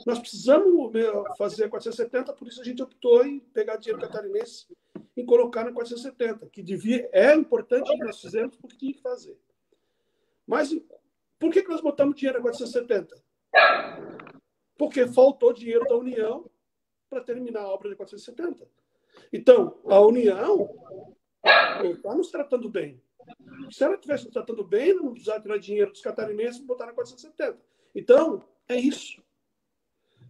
Nós precisamos fazer a 470, por isso a gente optou em pegar dinheiro catarinense e colocar na 470, que devia, é importante que nós fizemos porque tinha que fazer. Mas por que, que nós botamos dinheiro na 470? Porque faltou dinheiro da União para terminar a obra de 470. Então, a União está nos tratando bem. Se ela estivesse nos tratando bem, não precisava tirar dinheiro dos catarinenses e botar na 470. Então, é isso.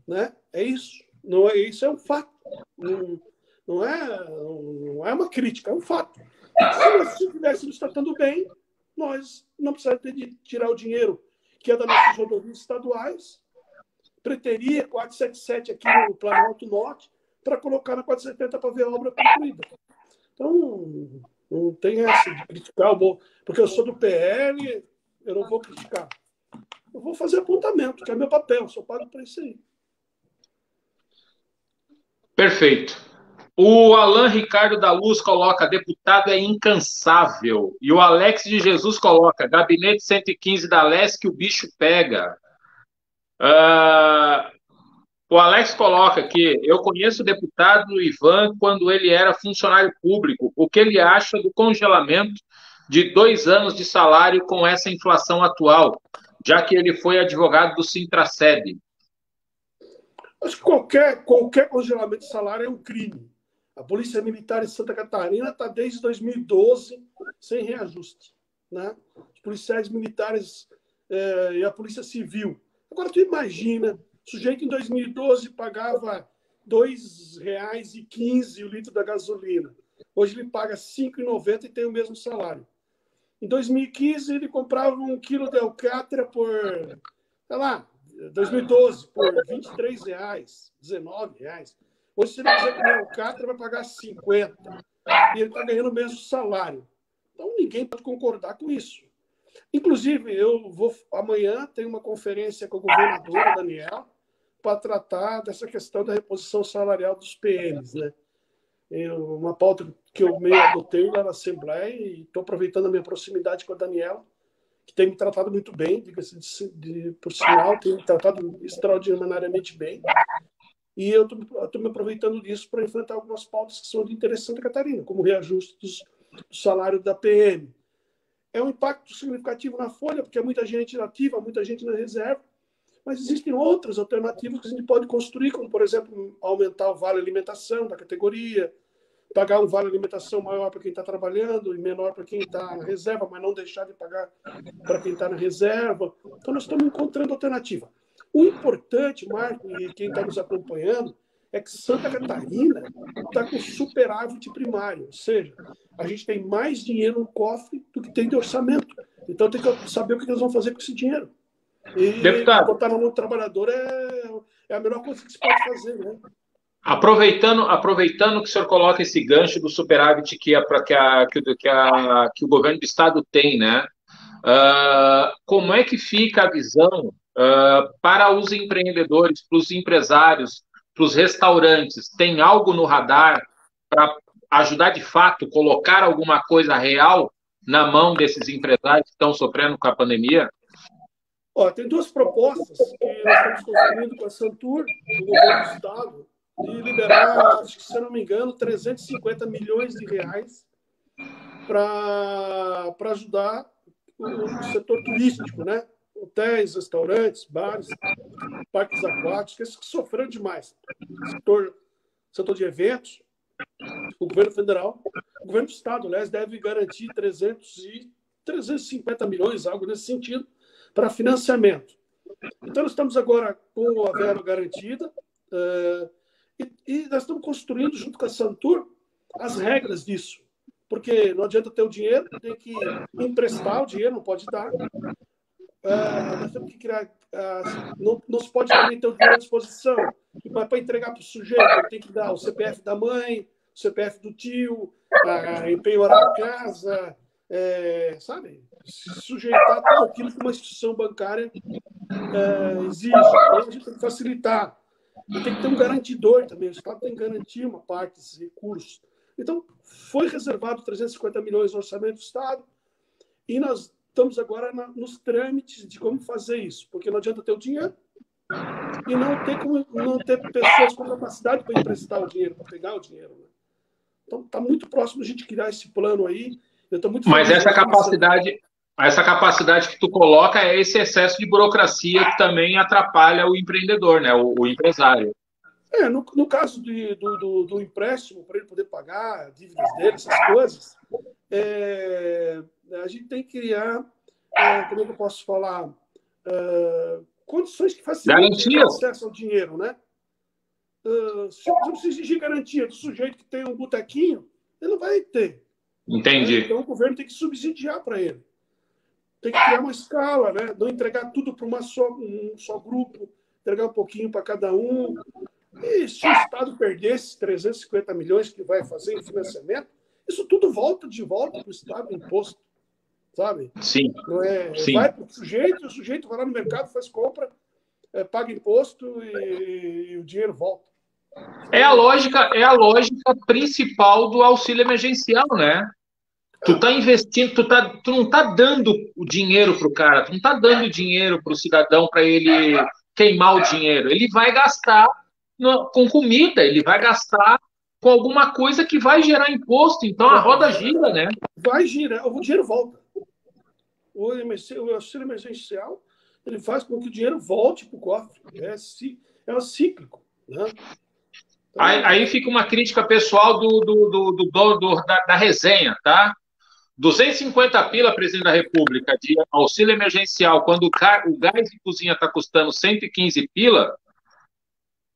Né? É isso. Não é, isso é um fato. Não, não, é, não é uma crítica, é um fato. Se nós estivéssemos tratando bem, nós não precisamos de tirar o dinheiro que é das nossas rodovias estaduais, preteria 477 aqui no Planalto Norte, para colocar na 470 para ver a obra concluída. Então, não tem essa de criticar bom, porque eu sou do PL, eu não vou criticar. Eu vou fazer apontamento, que é meu papel, eu sou pago para isso aí. Perfeito. O Alan Ricardo da Luz coloca: deputado é incansável. E o Alex de Jesus coloca: gabinete 115 da Leste que o bicho pega. Uh, o Alex coloca aqui: eu conheço o deputado Ivan quando ele era funcionário público. O que ele acha do congelamento de dois anos de salário com essa inflação atual, já que ele foi advogado do Sintraceb? Acho que qualquer, qualquer congelamento de salário é um crime. A Polícia Militar em Santa Catarina está desde 2012 sem reajuste. Né? Os policiais militares eh, e a Polícia Civil. Agora, tu imagina o sujeito em 2012 pagava R$ 2,15 o litro da gasolina. Hoje ele paga R$ 5,90 e tem o mesmo salário. Em 2015 ele comprava um quilo de alcatra por, sei lá, 2012 por 23 reais, 19 reais. Hoje se ele quiser comer alcatra vai pagar 50 e ele está ganhando o mesmo salário. Então ninguém pode concordar com isso. Inclusive eu vou amanhã tem uma conferência com a governadora Daniel para tratar dessa questão da reposição salarial dos PMs, né? É uma pauta que eu meio adotei lá na Assembleia e estou aproveitando a minha proximidade com a Daniela, que tem me tratado muito bem, diga-se de, de, por sinal, tem me tratado extraordinariamente bem. E eu estou me aproveitando disso para enfrentar algumas pautas que são de interesse Santa Catarina, como o reajuste do salário da PM. É um impacto significativo na folha, porque é muita gente ativa, muita gente na reserva, mas existem outras alternativas que a gente pode construir, como, por exemplo, aumentar o vale alimentação da categoria, pagar um vale alimentação maior para quem está trabalhando e menor para quem está na reserva, mas não deixar de pagar para quem está na reserva. Então, nós estamos encontrando alternativa. O importante, Marco, e quem está nos acompanhando, é que Santa Catarina está com superávit primário, ou seja, a gente tem mais dinheiro no cofre do que tem de orçamento. Então tem que saber o que eles vão fazer com esse dinheiro. E Deputado. botar na mão do trabalhador é, é a melhor coisa que se pode fazer, né? Aproveitando, aproveitando que o senhor coloca esse gancho do superávit que, a, que, a, que, a, que o governo do estado tem, né? Uh, como é que fica a visão uh, para os empreendedores, para os empresários, para os restaurantes? Tem algo no radar para ajudar de fato, colocar alguma coisa real na mão desses empresários que estão sofrendo com a pandemia? Ó, tem duas propostas que nós estamos construindo com a Santur, do governo do Estado, de liberar, acho que, se eu não me engano, 350 milhões de reais para ajudar o, o setor turístico, né? Hotéis, restaurantes, bares, parques aquáticos, esses que sofreram demais. Setor, setor de eventos, o governo federal, o governo do Estado, aliás, deve garantir 300 e 350 milhões, algo nesse sentido, para financiamento. Então, nós estamos agora com a verba garantida uh, e, e, nós estamos construindo, junto com a Santur, as regras disso. Porque não adianta ter o dinheiro, tem que emprestar o dinheiro, não pode dar. Uh, nós temos que criar. Uh, não, não se pode também ter o dinheiro à disposição, mas para entregar para o sujeito, tem que dar o CPF da mãe, o CPF do tio, uh, empenhorar a casa, é, sabe? sujeitar tudo aquilo que uma instituição bancária é, exige. Então, a gente tem que facilitar. E tem que ter um garantidor também. O Estado tem que garantir uma parte desses recursos. Então, foi reservado 350 milhões no orçamento do Estado e nós estamos agora na, nos trâmites de como fazer isso, porque não adianta ter o dinheiro e não ter, como, não ter pessoas com capacidade para emprestar o dinheiro, para pegar o dinheiro. Né? Então, está muito próximo a gente criar esse plano aí. Mas essa capacidade, essa capacidade que tu coloca é esse excesso de burocracia que também atrapalha o empreendedor, né? o, o empresário. É, no, no caso de, do, do, do, empréstimo, para ele poder pagar dívidas dele, essas coisas, é, a gente tem que criar, é, como é que eu posso falar, é, condições que facilitem o acesso ao dinheiro, né? Uh, se você exigir garantia do sujeito que tem um botequinho, ele não vai ter. Entendi. Então o governo tem que subsidiar para ele tem que criar uma escala, né? Não entregar tudo para uma só, um só grupo, entregar um pouquinho para cada um. E se o Estado perder esses 350 milhões que vai fazer em financiamento, isso tudo volta de volta para o Estado imposto, sabe? Sim. Não é, Sim. Vai para o sujeito, o sujeito vai lá no mercado, faz compra, é, paga imposto e, e o dinheiro volta. É a lógica, é a lógica principal do auxílio emergencial, né? Tu tá investindo, tu, tá, tu não tá dando o dinheiro pro cara, tu não tá dando dinheiro pro cidadão para ele queimar o dinheiro? Ele vai gastar no, com comida, ele vai gastar com alguma coisa que vai gerar imposto. Então a roda gira, né? Vai girar, o dinheiro volta. O auxílio emergencial ele faz com que o dinheiro volte para o cofre. É, é cíclico. Né? Então, aí, aí, fica uma crítica pessoal do, do, do, do, do da, da, resenha, tá? 250 pila, presidente da República, de auxílio emergencial, quando o, o gás de cozinha está custando 115 pila,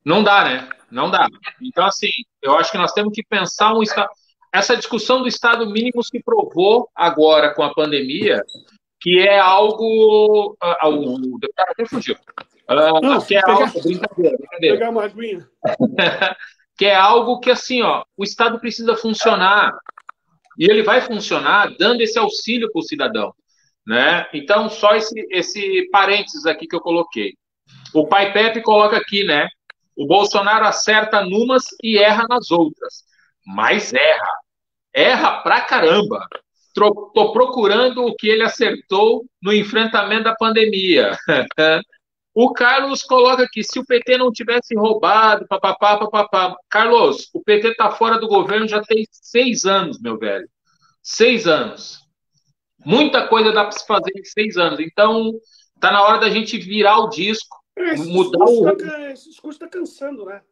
não dá, né? Não dá. Então, assim, eu acho que nós temos que pensar um estado. Essa discussão do Estado mínimo se provou agora com a pandemia, que é algo. Uh, o deputado até fugiu. Uh, não, que é pegar, algo. Brincadeira, brincadeira. Pegar uma aguinha. (laughs) que é algo que, assim, ó, o Estado precisa funcionar. E ele vai funcionar dando esse auxílio para o cidadão. Né? Então, só esse, esse parênteses aqui que eu coloquei. O pai Pepe coloca aqui, né? O Bolsonaro acerta numas e erra nas outras. Mas erra. Erra pra caramba. Estou procurando o que ele acertou no enfrentamento da pandemia. (laughs) o Carlos coloca aqui, se o PT não tivesse roubado, papapá, papapá. Carlos, o PT está fora do governo já tem seis anos, meu velho. Seis anos. Muita coisa dá para se fazer em seis anos. Então, tá na hora da gente virar o disco, é, mudar o. Tá, esse discurso está cansando, né?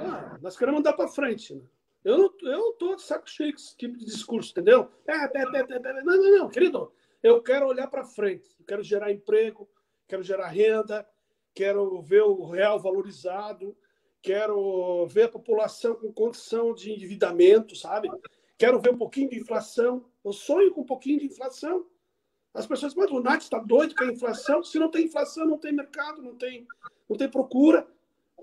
Ah, nós queremos andar para frente. Né? Eu não, eu não tô de saco cheio com esse tipo de discurso, entendeu? É, é, é, não, não, não, querido. Eu quero olhar para frente. Eu quero gerar emprego, quero gerar renda, quero ver o real valorizado, quero ver a população com condição de endividamento, sabe? Quero ver um pouquinho de inflação. Eu sonho com um pouquinho de inflação. As pessoas, mas o Nath está doido com a inflação. Se não tem inflação, não tem mercado, não tem, não tem procura.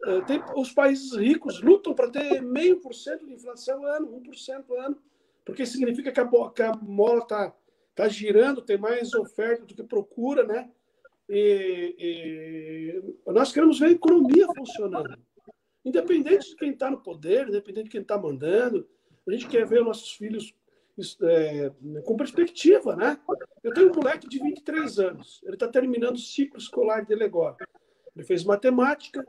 É, tem, os países ricos lutam para ter meio por cento de inflação ano, 1% ano, porque significa que a, que a mola está tá girando, tem mais oferta do que procura, né? E, e nós queremos ver a economia funcionando. Independente de quem está no poder, independente de quem está mandando, a gente quer ver nossos filhos é, com perspectiva, né? Eu tenho um moleque de 23 anos, ele está terminando o ciclo escolar dele agora. Ele fez matemática,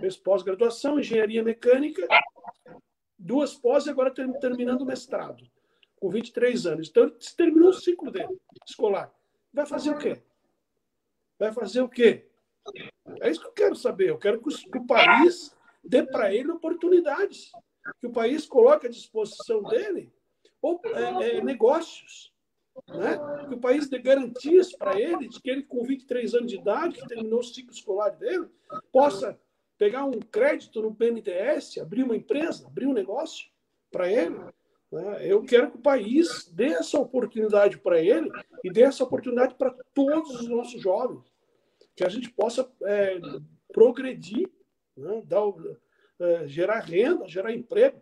fez pós-graduação, engenharia mecânica, duas pós e agora terminando o mestrado, com 23 anos. Então, ele terminou o ciclo dele, escolar. Vai fazer o quê? Vai fazer o quê? É isso que eu quero saber. Eu quero que o país dê para ele oportunidades, que o país coloque à disposição dele ou, é, é, negócios né? que o país dê garantias para ele de que ele, com 23 anos de idade, que terminou o ciclo escolar dele, possa pegar um crédito no BNDES, abrir uma empresa, abrir um negócio para ele. Né? Eu quero que o país dê essa oportunidade para ele e dê essa oportunidade para todos os nossos jovens, que a gente possa é, progredir, né? Dar, é, gerar renda, gerar emprego.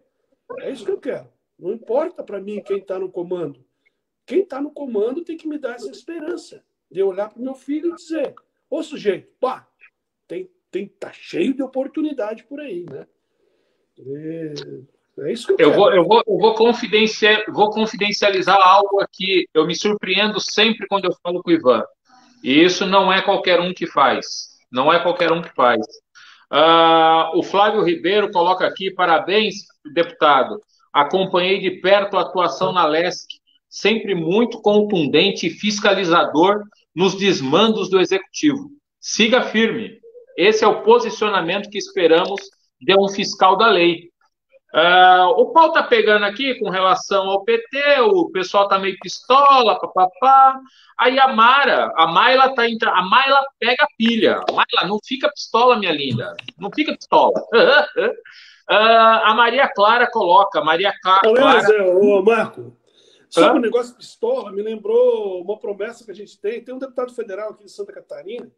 É isso que eu quero. Não importa para mim quem está no comando. Quem está no comando tem que me dar essa esperança de olhar para o meu filho e dizer: Ô sujeito, pá, tem, tem, tá cheio de oportunidade por aí, né? É, é isso que eu, eu quero. Vou, eu vou, eu vou, confidenciar, vou confidencializar algo aqui. Eu me surpreendo sempre quando eu falo com o Ivan. E isso não é qualquer um que faz. Não é qualquer um que faz. Uh, o Flávio Ribeiro coloca aqui: parabéns, deputado. Acompanhei de perto a atuação na LESC sempre muito contundente e fiscalizador nos desmandos do executivo. Siga firme. Esse é o posicionamento que esperamos de um fiscal da lei. Uh, o pau tá pegando aqui com relação ao PT, o pessoal tá meio pistola, papapá. Aí a Mara, a Maila tá entrando, a Maila pega a pilha. Maila, não fica pistola, minha linda. Não fica pistola. uh, (laughs) a Maria Clara coloca, Maria Clara. Ô, Marco, Sobre o negócio de pistola, me lembrou uma promessa que a gente tem. Tem um deputado federal aqui de Santa Catarina,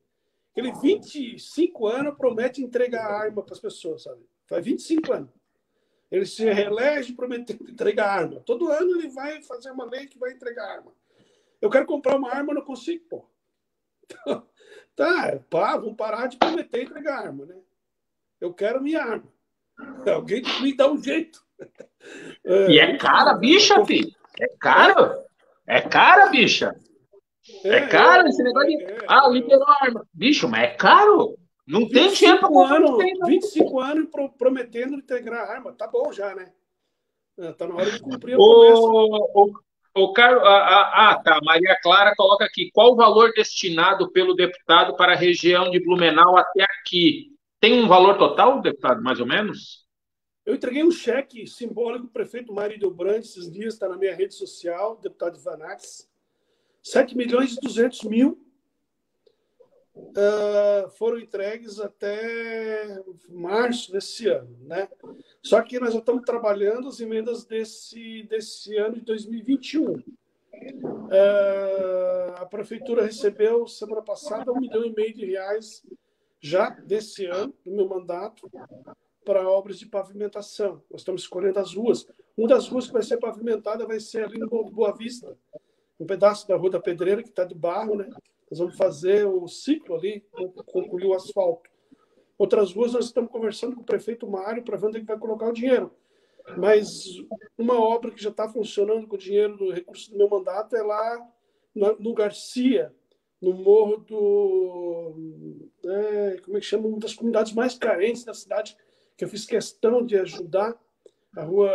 que ele, 25 anos, promete entregar arma para as pessoas, sabe? Faz 25 anos. Ele se reelege prometendo entregar arma. Todo ano ele vai fazer uma lei que vai entregar arma. Eu quero comprar uma arma, não consigo, pô. (laughs) tá, pá, vamos parar de prometer entregar arma, né? Eu quero minha arma. (laughs) Alguém me dá um jeito. (laughs) É, e é cara, bicha, filho. É caro? É cara, bicha. É, é caro esse negócio de. Ah, liberou a arma. Bicho, mas é caro. Não tem dinheiro para comprar. Ano, 25 anos prometendo integrar a arma. Tá bom já, né? É, tá na hora de cumprir a o, o, Carlos, ah, ah, tá. Maria Clara coloca aqui. Qual o valor destinado pelo deputado para a região de Blumenau até aqui? Tem um valor total, deputado, mais ou menos? Eu entreguei um cheque simbólico para o prefeito Mário Delbrand esses dias, está na minha rede social, deputado Ivanax. 7 milhões e 200 mil uh, foram entregues até março desse ano. Né? Só que nós já estamos trabalhando as emendas desse, desse ano de 2021. Uh, ah, a prefeitura recebeu semana passada um milhão e meio de reais já desse ano, no meu mandato, para obras de pavimentação. Nós estamos escolhendo as ruas. Uma das ruas que vai ser pavimentada vai ser ali no Boa Vista, um pedaço da Rua da Pedreira, que está de barro, né? Nós vamos fazer o ciclo ali, concluir o asfalto. Outras ruas nós estamos conversando com o prefeito Mário para ver onde ele vai colocar o dinheiro. Mas uma obra que já está funcionando com o dinheiro do recurso do meu mandato é lá no Garcia, no morro do. É, como é que chama? Uma das comunidades mais carentes da cidade, que eu fiz questão de ajudar. A rua.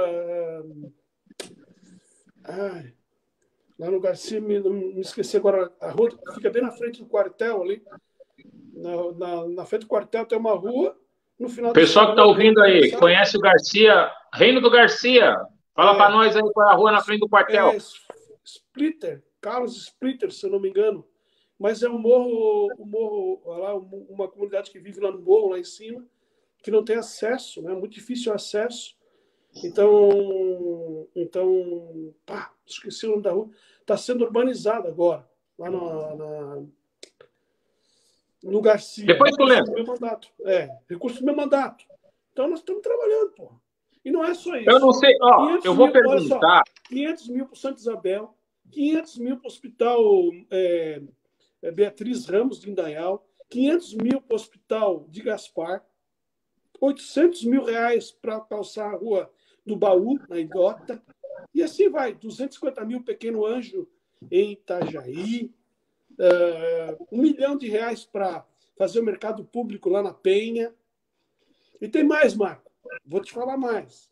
Ai, lá no Garcia, me, me esqueci agora, a rua fica bem na frente do quartel ali. Na, na, na frente do quartel tem uma rua. No final Pessoal que está ouvindo aí, conhece o Garcia, Reino do Garcia. Fala é, para nós aí qual é a rua na frente do quartel. É Splitter, Carlos Splitter, se eu não me engano. Mas é um morro, um morro lá, uma comunidade que vive lá no morro, lá em cima, que não tem acesso, né? muito difícil o acesso. Então, então, pá, esqueci o nome da rua está sendo urbanizada agora, lá na, na, no Garcia. Depois tu lembra. Meu mandato. É, recurso do meu mandato. Então nós estamos trabalhando, pô. E não é só isso. Eu não sei, ó, eu vou mil, perguntar. Só, 500 mil para o Santa Isabel, 500 mil para o Hospital é, é, Beatriz Ramos de Indaial, 500 mil para o Hospital de Gaspar, 800 mil reais para calçar a rua do Baú, na Igota, e assim vai, 250 mil pequeno anjo em Itajaí, uh, um milhão de reais para fazer o mercado público lá na Penha. E tem mais, Marco, vou te falar mais.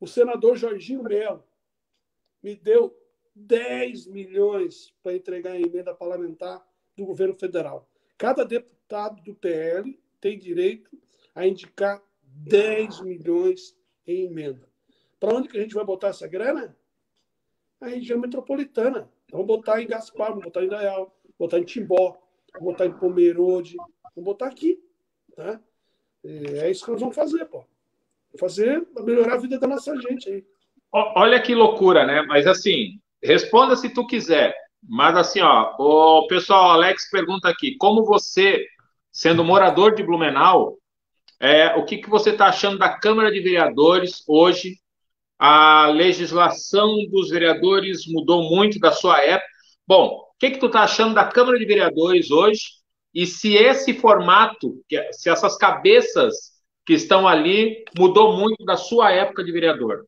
O senador Jorginho Melo me deu 10 milhões para entregar em emenda parlamentar do governo federal. Cada deputado do PL tem direito a indicar 10 milhões em emenda. Para onde que a gente vai botar essa grana? A região metropolitana. Vamos botar em Gaspar, vamos botar em Dayal, botar em Timbó, vamos botar em Pomerode, vamos botar aqui. Tá? É isso que nós vamos fazer, pô. Fazer melhorar a vida da nossa gente aí. Olha que loucura, né? Mas assim, responda se tu quiser. Mas assim, ó, o pessoal Alex pergunta aqui, como você, sendo morador de Blumenau, é, o que, que você está achando da Câmara de Vereadores hoje a legislação dos vereadores mudou muito da sua época. Bom, o que, que tu está achando da Câmara de Vereadores hoje? E se esse formato, se essas cabeças que estão ali, mudou muito da sua época de vereador?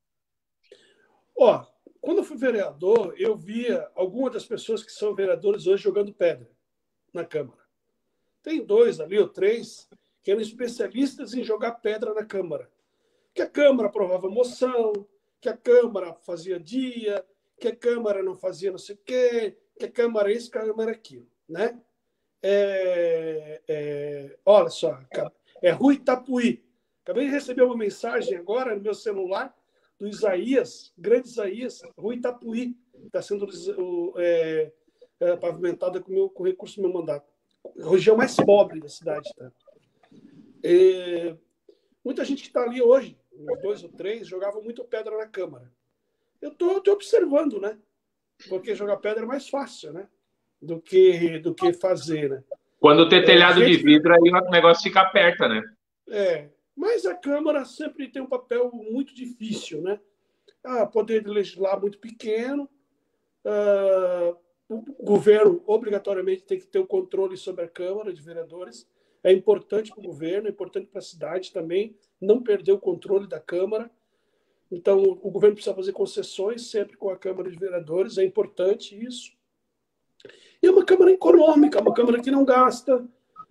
Ó, quando eu fui vereador, eu via algumas das pessoas que são vereadores hoje jogando pedra na Câmara. Tem dois ali, ou três, que eram especialistas em jogar pedra na Câmara. Que a Câmara aprovava moção, que a Câmara fazia dia, que a Câmara não fazia não sei o quê, que a Câmara isso, que a Câmara aquilo, né? É, é, olha só, é Rui Tapuí. Acabei de receber uma mensagem agora no meu celular do Isaías, grande Isaías, Rui Tapuí, está sendo é, é, pavimentada com, meu, com recurso do meu mandato. Região mais pobre da cidade. Tá? É, muita gente que está ali hoje uns dois ou três, jogavam muito pedra na Câmara. Eu estou observando, né? Porque jogar pedra é mais fácil, né? Do que, do que fazer, né? Quando tem telhado é, gente... de vidro, aí o negócio fica aperta, né? É, mas a Câmara sempre tem um papel muito difícil, né? Ah, poder de legislar muito pequeno, ah, o governo obrigatoriamente tem que ter o controle sobre a Câmara de Vereadores, é importante para o governo, é importante para a cidade também não perder o controle da Câmara. Então, o governo precisa fazer concessões sempre com a Câmara de Vereadores, é importante isso. E é uma Câmara econômica, uma Câmara que não gasta,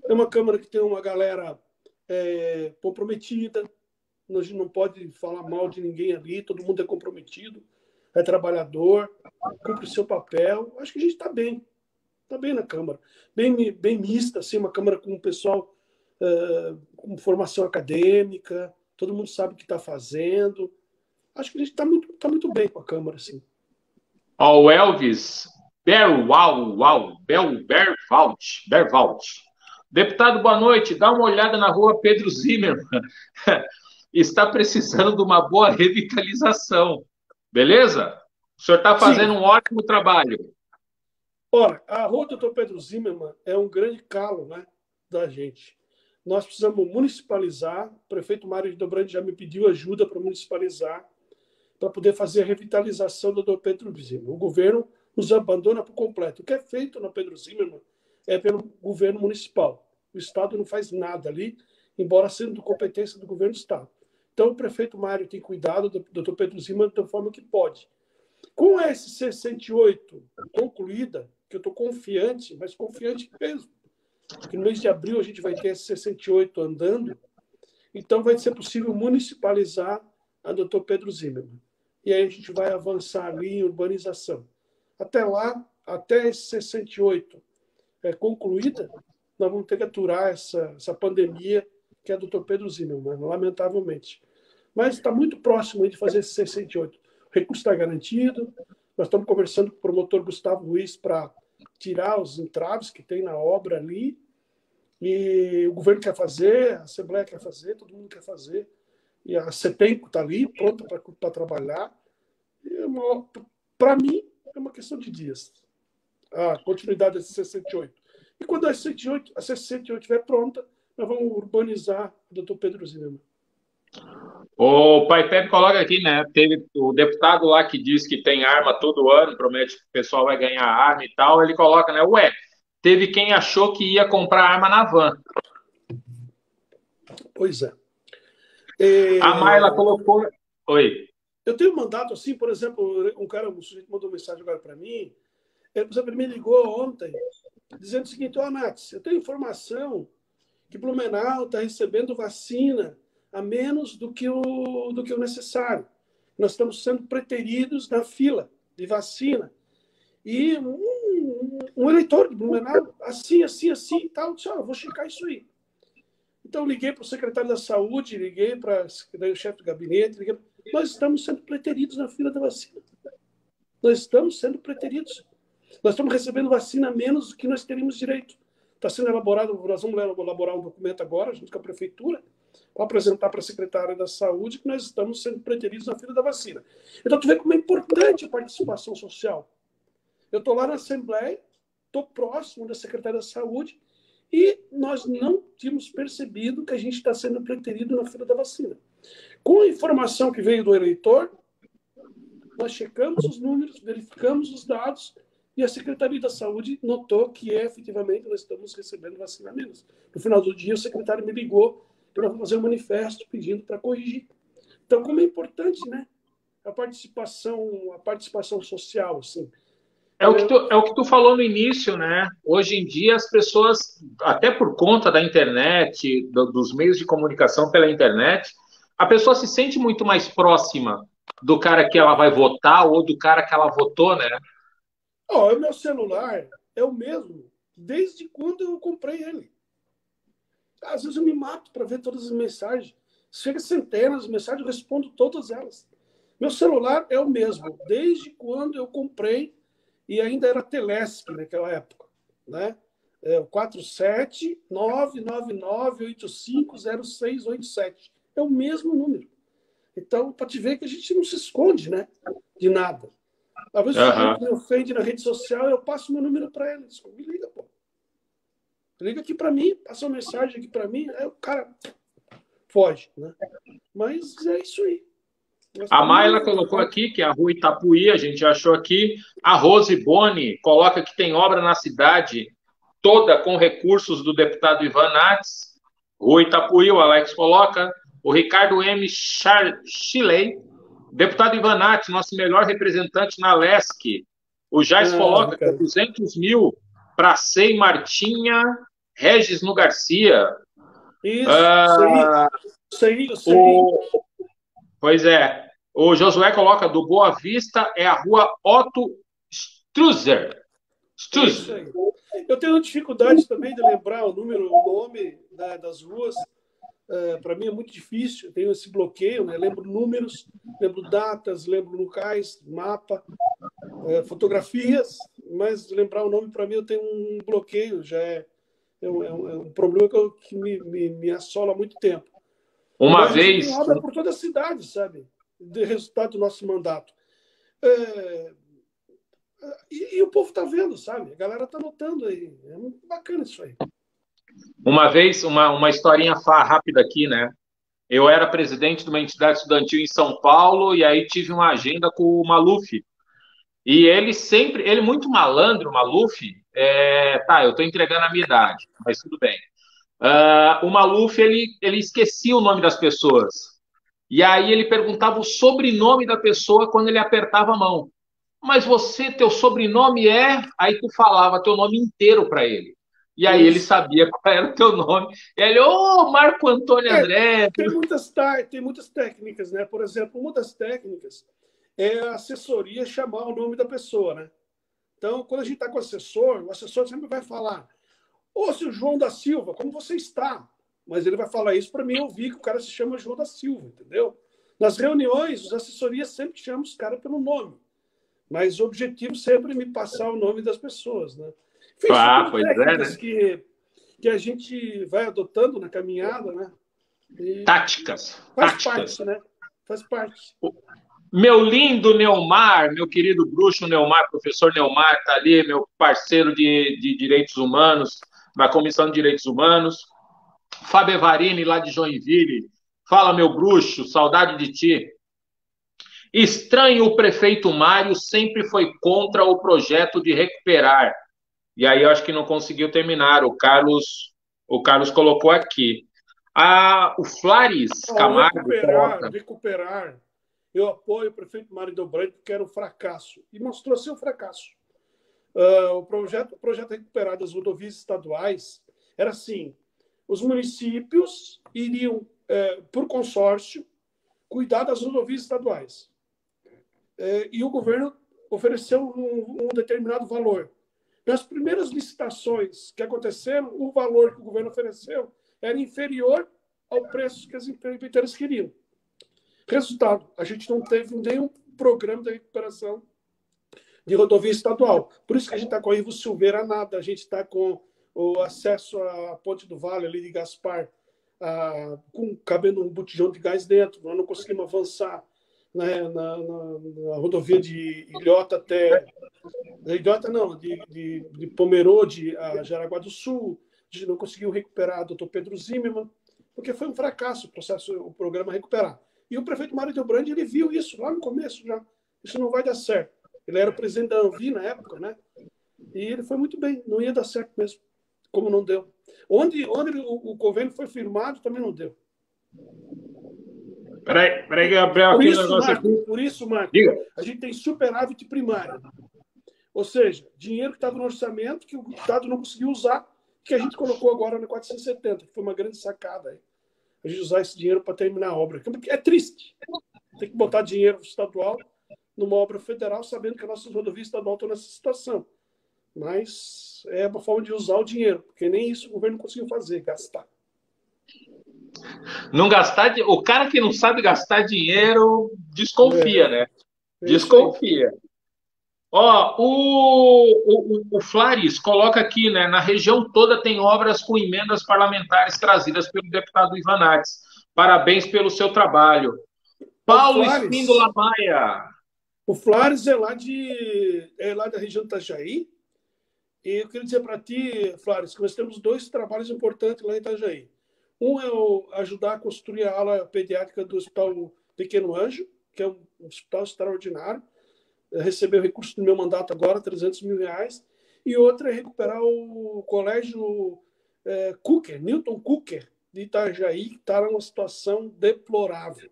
É uma Câmara que tem uma galera é, comprometida, a gente não pode falar mal de ninguém ali, todo mundo é comprometido, é trabalhador, cumpre o seu papel. Acho que a gente está bem, está bem na Câmara. Bem, bem mista, assim, uma Câmara com o pessoal uh, com formação acadêmica, todo mundo sabe o que está fazendo. Acho que a gente está muito, tá muito bem com a Câmara, assim. Ó, o Elvis Berwal, Wow, Bel. Deputado, boa noite. Dá uma olhada na rua Pedro Zimmermann. (laughs) Está precisando de uma boa revitalização. Beleza? O senhor está fazendo Sim. um ótimo trabalho. Olha, a rua Doutor Pedro Zimmermann é um grande calo né, da gente. Nós precisamos municipalizar. O prefeito Mário de Dobrande já me pediu ajuda para municipalizar, para poder fazer a revitalização do Dr. Pedro Zimmermann. O governo nos abandona por completo. O que é feito na Pedro Zimmermann é pelo governo municipal. O Estado não faz nada ali, embora sendo competência do governo do Estado. Então, o prefeito Mário tem cuidado do Dr. Pedro Zimmermann da forma que pode. Com a SC-108 concluída, que eu estou confiante, mas confiante mesmo, que no mês de abril a gente vai ter esse 68 andando, então vai ser possível municipalizar a Dr. Pedro Zimmermann. E aí a gente vai avançar ali em urbanização. Até lá, até esse 68 é, concluída, nós vamos ter que aturar essa, essa pandemia que é a Dr. Pedro Zimmermann, lamentavelmente. Mas está muito próximo de fazer esse 68. O recurso está garantido, nós estamos conversando com o promotor Gustavo Ruiz para tirar os entraves que tem na obra ali. E o governo quer fazer, a Assembleia quer fazer, todo mundo quer fazer. E a CETEMPO está ali, pronta para trabalhar. Para mim, é uma questão de dias. A continuidade desse 68. E quando a 68, a 68 estiver pronta, nós vamos urbanizar o doutor Pedro Zimmermann. O Pai Pepe coloca aqui, né? Teve o deputado lá que diz que tem arma todo ano, promete que o pessoal vai ganhar arma e tal. Ele coloca, né? Ué, teve quem achou que ia comprar arma na van. Pois é. é... A Mayla colocou. Oi. Eu tenho um mandato assim, por exemplo, um cara, um sujeito mandou mensagem agora para mim. Ele, por exemplo, ele me ligou ontem, dizendo o seguinte: Ó, oh, Nath, eu tenho informação que Blumenau está recebendo vacina a menos do que o, do que o necessário. Nós estamos sendo preteridos na fila de vacina. E um, um eleitor de Blumenau, assim, assim, assim, tal, disse, oh, vou checar isso aí. Então, liguei para o secretário da Saúde, liguei para o chefe do gabinete, liguei... nós estamos sendo preteridos na fila da vacina. Nós estamos sendo preteridos. Nós estamos recebendo vacina menos do que nós teríamos direito. Está sendo elaborado, nós vamos elaborar um documento agora, junto com a prefeitura, para apresentar para a secretária da Saúde que nós estamos sendo preteridos na fila da vacina. Então, tu vê como é importante a participação social. Eu estou lá na Assembleia, estou próximo da secretária da Saúde e nós não tínhamos percebido que a gente está sendo preterido na fila da vacina. Com a informação que veio do eleitor, nós checamos os números, verificamos os dados e a Secretaria da Saúde notou que efetivamente nós estamos recebendo vacina menos. No final do dia, o secretário me ligou para fazer um manifesto pedindo para corrigir. Então, como é importante, né? A participação, a participação social, assim. É o, que tu, é o que tu falou no início, né? Hoje em dia as pessoas, até por conta da internet, do, dos meios de comunicação pela internet, a pessoa se sente muito mais próxima do cara que ela vai votar ou do cara que ela votou, né? Oh, o meu celular é o mesmo desde quando eu comprei ele. Às vezes eu me mato para ver todas as mensagens. Chega centenas de mensagens, eu respondo todas elas. Meu celular é o mesmo, desde quando eu comprei, e ainda era Telesc naquela época. Né? É o 47999850687. É o mesmo número. Então, para te ver que a gente não se esconde né, de nada. Vezes, uhum. me ofende na rede social, eu passo meu número para eles. Me liga, pô. Liga aqui para mim, passa uma mensagem aqui para mim, aí o cara foge, né? Mas é isso aí. a Mayla colocou aqui que é a rua Itapuí, a gente achou aqui. A Rose Boni coloca que tem obra na cidade toda com recursos do deputado Ivan Nats. Rua Itapuí, o Alex coloca. O Ricardo M. Chilei, deputado Ivan Nats, nosso melhor representante na LESC. O Jais ah, coloca que 200 mil para Sei Martinha Regis no Garcia. Isso, uh, isso aí, isso aí. O... Pois é. O Josué coloca do Boa Vista é a rua Otto Struzer. Struzer. Eu tenho dificuldade também de lembrar o número, o nome da, das ruas. É, Para mim é muito difícil, eu tenho esse bloqueio, né? lembro números, lembro datas, lembro locais, mapa, é, fotografias, mas lembrar o nome para mim eu tenho um bloqueio, já é, é, um, é um, é problema que, eu, que me, me, me, assola há muito tempo. Uma mas vez. Tem obra por toda a cidade, sabe? De resultado do nosso mandato. É, e, e, o povo está vendo, sabe? A galera está notando aí. É muito bacana isso aí. Uma vez, uma, uma historinha rápida aqui, né? Eu era presidente de uma entidade estudantil em São Paulo e aí tive uma agenda com o Maluf. E ele sempre, ele muito malandro, Maluf. É, tá, eu estou entregando a minha idade, mas tudo bem. Uh, o Maluf, ele, ele esquecia o nome das pessoas. E aí ele perguntava o sobrenome da pessoa quando ele apertava a mão. Mas você, teu sobrenome é. Aí tu falava teu nome inteiro para ele. E aí ele sabia qual era o teu nome. E ele, ô, oh, Marco Antônio é, André. Tem muitas, tem muitas técnicas, né? Por exemplo, uma das técnicas é a assessoria chamar o nome da pessoa, né? Então, quando a gente está com o assessor, o assessor sempre vai falar: Ô, seu João da Silva, como você está? Mas ele vai falar isso para mim ouvir que o cara se chama João da Silva, entendeu? Nas reuniões, os assessorias sempre chamam os caras pelo nome. Mas o objetivo sempre é me passar o nome das pessoas, né? Ah, (laughs) pois é, né? Que, que a gente vai adotando na caminhada, né? E táticas. Faz táticas. parte, né? Faz parte. Meu lindo Neomar, meu querido bruxo Neomar, professor Neomar, está ali, meu parceiro de, de direitos humanos, da Comissão de Direitos Humanos. Fábio Varini, lá de Joinville. Fala, meu bruxo, saudade de ti. Estranho, o prefeito Mário sempre foi contra o projeto de recuperar. E aí eu acho que não conseguiu terminar. O Carlos, o Carlos colocou aqui. Ah, o Flares Camargo. Recuperar, coloca... recuperar. Eu apoio o prefeito Mário Dobrante porque era um fracasso. E mostrou ser um fracasso. Uh, o projeto, o projeto Recuperar das rodovias estaduais era assim: os municípios iriam, uh, por consórcio, cuidar das rodovias estaduais. É, e o governo ofereceu um, um, determinado valor. Nas primeiras licitações que aconteceram, o valor que o governo ofereceu era inferior ao preço que as empreiteiras queriam. Resultado, a gente não teve nenhum programa de recuperação de rodovia estadual. Por isso que a gente está com a Ivo Silveira nada, a gente está com o acesso à Ponte do Vale ali de Gaspar, a, com cabendo um botijão de gás dentro, nós não conseguimos avançar na, na, na, rodovia de Ilhota até. Ilhota não, de, de, de Pomerode a Jaraguá do Sul. A gente não conseguiu recuperar o doutor Pedro Zimmermann, porque foi um fracasso o processo, o programa recuperar. E o prefeito Mário Delbrandi, ele viu isso lá no começo já. Isso não vai dar certo. Ele era o presidente da Anvi na época, né? E ele foi muito bem, não ia dar certo mesmo, como não deu. Onde, onde o, o convênio foi firmado, também não deu. Peraí, peraí, Gabriel, por isso, Marco. Por isso, Marco, Diga. a gente tem superávit primário. Ou seja, dinheiro que estava no orçamento, que o Estado não conseguiu usar, que a gente colocou agora na 470, que foi uma grande sacada. Aí. A gente usar esse dinheiro para terminar a obra. É triste. Tem que botar dinheiro estadual numa obra federal, sabendo que a nossa rodovia estadual está nessa situação. Mas é uma forma de usar o dinheiro, porque nem isso o governo conseguiu fazer, gastar. Não gastar. O cara que não sabe gastar dinheiro desconfia, é. né? Desconfia. Ó, o, o, o Flares coloca aqui, né? Na região toda tem obras com emendas parlamentares trazidas pelo deputado Ivanates. Parabéns pelo seu trabalho. Paulo Espíndola Maia. O Flares é lá, de, é lá da região do Itajaí. E eu queria dizer para ti, Flares, que nós temos dois trabalhos importantes lá em Itajaí. Um é o ajudar a construir a ala pediátrica do Hospital Pequeno Anjo, que é um hospital extraordinário. Recebeu recurso do meu mandato agora, 300 mil reais. E outra é recuperar o colégio é, Cooker, Newton Cooker, de Itajaí, que está numa situação deplorável.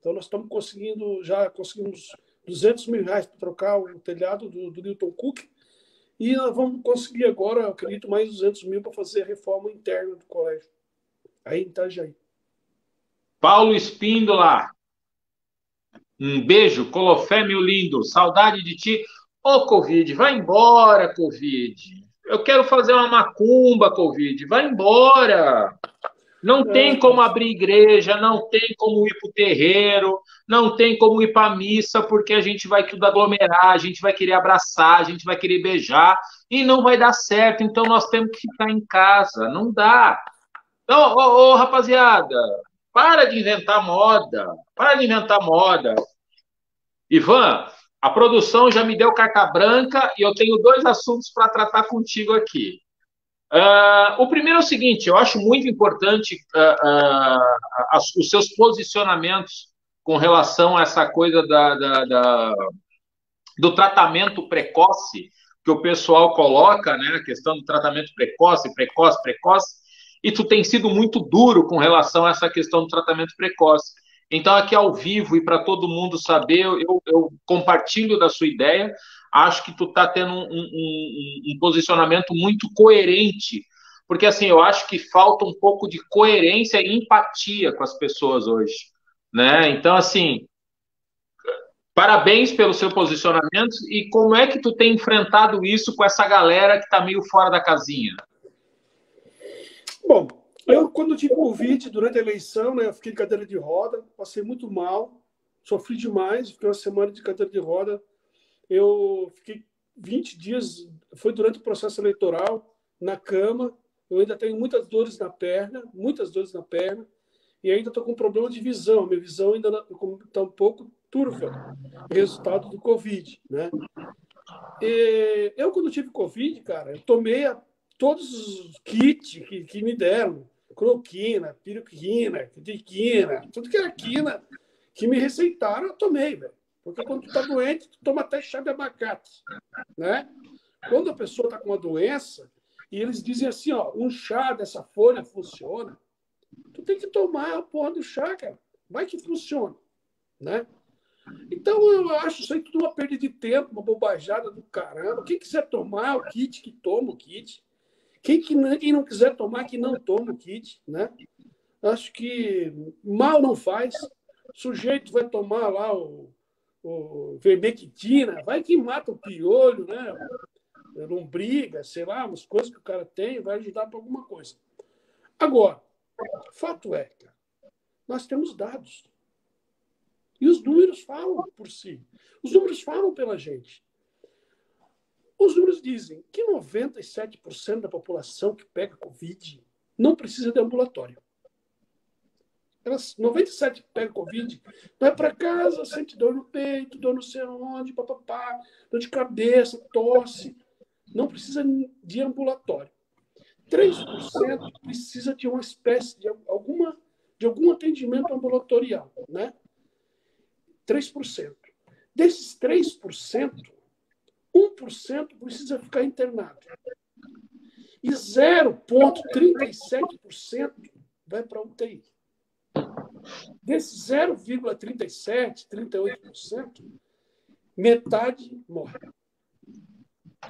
Então, nós estamos conseguindo, já conseguimos 200 mil reais para trocar o telhado do, do Newton Cooker E nós vamos conseguir agora, acredito, mais 200 mil para fazer a reforma interna do colégio. Aí em Itajaí. Paulo Espíndola. Um beijo, Colofé, meu lindo. Saudade de ti. Ô, Covid, vai embora, Covid. Eu quero fazer uma macumba, Covid. Vai embora. Não é. tem como abrir igreja, não tem como ir para o terreiro, não tem como ir para a missa, porque a gente vai tudo aglomerar, a gente vai querer abraçar, a gente vai querer beijar, e não vai dar certo. Então nós temos que ficar em casa. Não dá. Então, ô, ô rapaziada, para de inventar moda. Para de inventar moda. Ivan, a produção já me deu carta branca e eu tenho dois assuntos para tratar contigo aqui. Uh, o primeiro é o seguinte: eu acho muito importante uh, uh, os seus posicionamentos com relação a essa coisa da, da, da, do tratamento precoce que o pessoal coloca, né? A questão do tratamento precoce, precoce, precoce. E tu tem sido muito duro com relação a essa questão do tratamento precoce. Então, aqui ao vivo e para todo mundo saber, eu, eu, compartilho da sua ideia. Acho que tu está tendo um, um, um, posicionamento muito coerente, porque assim eu acho que falta um pouco de coerência e empatia com as pessoas hoje, né? Então, assim, parabéns pelo seu posicionamento e como é que tu tem enfrentado isso com essa galera que está meio fora da casinha? Bom, eu, quando tive Covid durante a eleição, né, eu fiquei em cadeira de roda, passei muito mal, sofri demais, fiquei uma semana de cadeira de roda. Eu fiquei 20 dias, foi durante o processo eleitoral, na cama. Eu ainda tenho muitas dores na perna, muitas dores na perna, e ainda estou com problema de visão. Minha visão ainda está um pouco turva, resultado do Covid, né? E eu, quando tive Covid, cara, eu tomei a, todos os kits que, que me deram cloquina, piroquina, diquina, tudo que era quina que me receitaram, eu tomei, velho. Porque quando tu tá doente, tu toma até chá de abacate, né? Quando a pessoa tá com uma doença, e eles dizem assim, ó, um chá dessa folha funciona, tu tem que tomar a porra do chá, cara. Vai que funciona, né? Então, eu acho isso aí tudo uma perda de tempo, uma bobajada do caramba. Quem quiser tomar o kit, que toma o kit. Quem, quem não quiser tomar, que não toma o kit, né? Acho que mal não faz. O sujeito vai tomar lá o, o vermectina, vai que mata o piolho, né? Lombriga, sei lá, umas coisas que o cara tem, vai ajudar para alguma coisa. Agora, fato é, cara, nós temos dados. E os números falam por si. Os números falam pela gente. Os números dizem que 97% da população que pega Covid não precisa de ambulatório. Elas, 97 que pega Covid, vai para casa, sente dor no peito, dor não sei onde, papapá, dor de cabeça, tosse. Não precisa de ambulatório. 3% precisa de uma espécie de alguma de algum atendimento ambulatorial, né? 3%. Desses 3%, 1% precisa ficar internado. E 0,37% vai para UTI. Desse 0,37%, 38%, metade morre.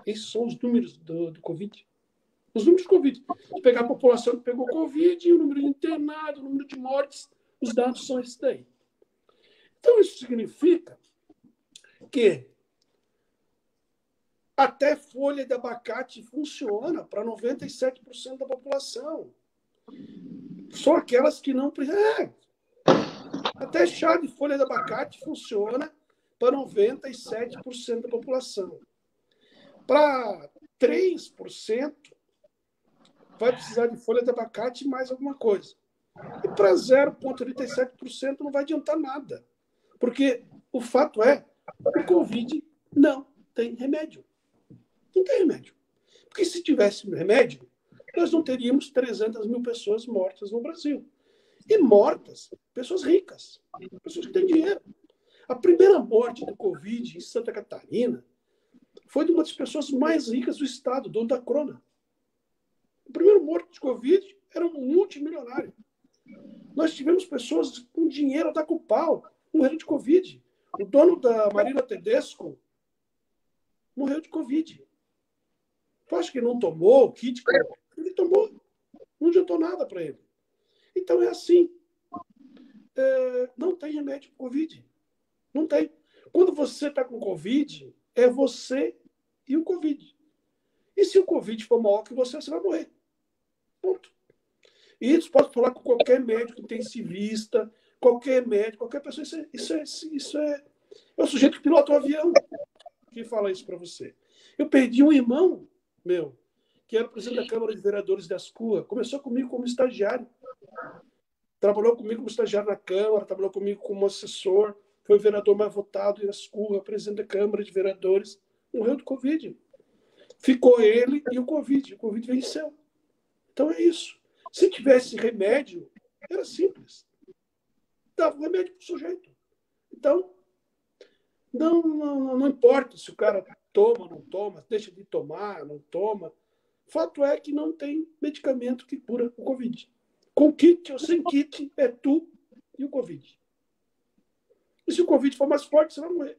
Esses são os números do, do Covid. Os números do Covid. Se pegar a população que pegou Covid, o número de internados, o número de mortes, os dados são esses daí. Então, isso significa que até folha de abacate funciona para 97% da população. Só aquelas que não precisam. É. Até chá de folha de abacate funciona para 97% da população. Para 3%, vai precisar de folha de abacate e mais alguma coisa. E para 0,37% não vai adiantar nada. Porque o fato é, o Covid não tem remédio. Não tem remédio. Porque se tivesse remédio, nós não teríamos 300 mil pessoas mortas no Brasil. E mortas, pessoas ricas, pessoas que têm dinheiro. A primeira morte do Covid em Santa Catarina foi de uma das pessoas mais ricas do estado, dono da Crona. O primeiro morto de Covid era um multimilionário. Nós tivemos pessoas com dinheiro a dar com pau, morreram de Covid. O dono da Marina Tedesco morreu de Covid. Tu acha que não tomou o kit? Ele tomou. Não adiantou nada para ele. Então é assim. É, não tem remédio para Covid. Não tem. Quando você está com Covid, é você e o Covid. E se o Covid for maior que você, você vai morrer. Ponto. E isso pode falar com qualquer médico intensivista, qualquer médico, qualquer pessoa. Isso é, isso é, isso é, é o sujeito que pilota o avião que fala isso para você. Eu perdi um irmão meu, que era presidente da Câmara de Vereadores das CUA. Começou comigo como estagiário. Trabalhou comigo como estagiário na Câmara, trabalhou comigo como assessor, foi o vereador mais votado em Ascurra, presidente da Câmara de Vereadores. Morreu do Covid. Ficou ele e o Covid. O Covid venceu. Então é isso. Se tivesse remédio, era simples. Dava um remédio para o sujeito. Então, não, não, não importa se o cara toma, não toma, deixa de tomar, não toma. Fato é que não tem medicamento que cura o Covid. Com kit ou sem kit, é tu e o Covid. E se o Covid for mais forte, você vai morrer.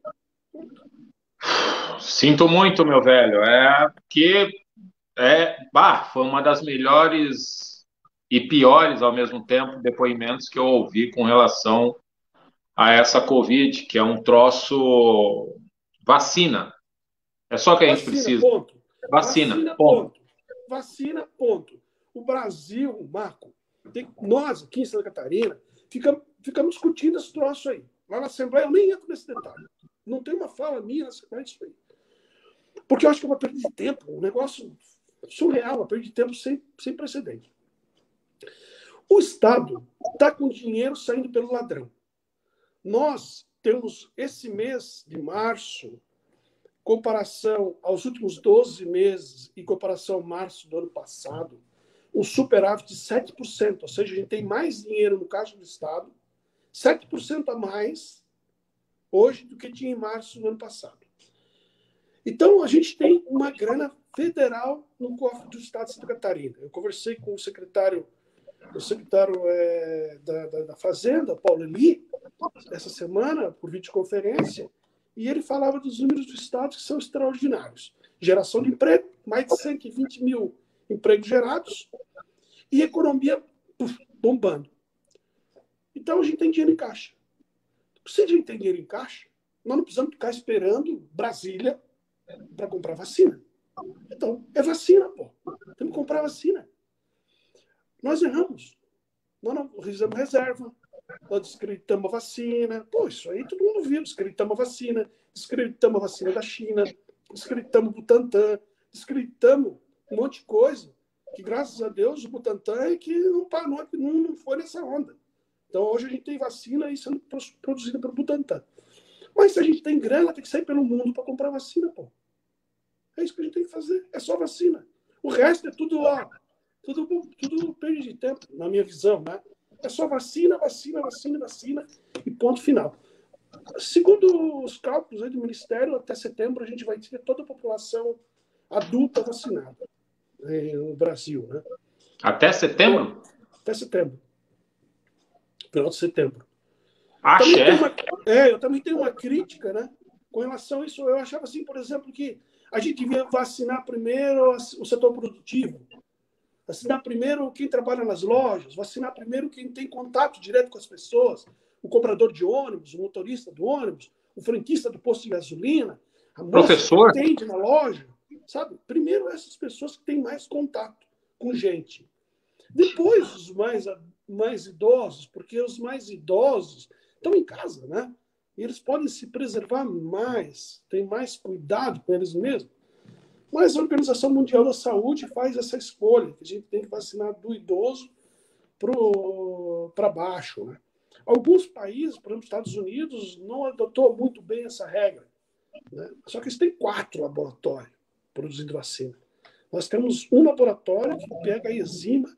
Sinto muito, meu velho. É que é, bah, foi uma das melhores e piores ao mesmo tempo depoimentos que eu ouvi com relação a essa Covid, que é um troço vacina. É só que a gente precisa. Ponto. Vacina, vacina ponto. ponto. Vacina, ponto. O Brasil, Marco, tem, nós aqui em Santa Catarina, ficamos, ficamos discutindo esse troço aí. Lá na Assembleia, eu nem entro nesse detalhe. Não tem uma fala minha nessa isso aí. Porque eu acho que é uma perda de tempo, um negócio surreal, uma perda de tempo sem, sem precedente. O Estado está com dinheiro saindo pelo ladrão. Nós temos esse mês de março, comparação aos últimos 12 meses e comparação ao março do ano passado, um superávit de 7%, ou seja, a gente tem mais dinheiro no caixa do Estado, 7% a mais hoje do que tinha em março do ano passado. Então, a gente tem uma grana federal no cofre do Estado de Santa Catarina. Eu conversei com o secretário, o secretário é, da, da, da, Fazenda, Paulo Eli, essa semana, por videoconferência, e ele falava dos números do Estado que são extraordinários. Geração de emprego, mais de 120 mil empregos gerados, e economia puf, bombando. Então, a gente tem dinheiro em caixa. Se a gente tem dinheiro em caixa, nós não precisamos ficar esperando Brasília para comprar vacina. Então, é vacina, pô. Temos que comprar vacina. Nós erramos. Nós não fizemos reserva, nós descreditamos a vacina. Pô, isso aí todo mundo viu. Descreditamos a vacina, descreditamos a vacina da China, descreditamos o Butantan, descreditamos um monte de coisa. Que graças a Deus o Butantan é que não, não, não foi nessa onda. Então hoje a gente tem vacina aí sendo produzida pelo Butantan. Mas se a gente tem grana, tem que sair pelo mundo para comprar vacina, pô. É isso que a gente tem que fazer. É só vacina. O resto é tudo, ó, tudo, tudo perda de tempo, na minha visão, né? É só vacina, vacina, vacina, vacina e ponto final. Segundo os cálculos do Ministério, até setembro a gente vai ter toda a população adulta vacinada né, no Brasil. Né? Até setembro? Até setembro. Final de setembro. Axé. Uma, é, eu também tenho uma crítica né, com relação a isso. Eu achava assim, por exemplo, que a gente devia vacinar primeiro o setor produtivo, Vacinar primeiro quem trabalha nas lojas, vacinar primeiro quem tem contato direto com as pessoas, o comprador de ônibus, o motorista do ônibus, o franquista do posto de gasolina, a professor que atende na loja, sabe? Primeiro essas pessoas que têm mais contato com gente. Depois os mais mais idosos, porque os mais idosos estão em casa, né? E eles podem se preservar mais, têm mais cuidado com eles mesmos. Mas a Organização Mundial da Saúde faz essa escolha, que a gente tem que vacinar do idoso para baixo. Né? Alguns países, por exemplo, Estados Unidos, não adotou muito bem essa regra. Né? Só que eles têm quatro laboratórios produzindo vacina. Nós temos um laboratório que pega a enzima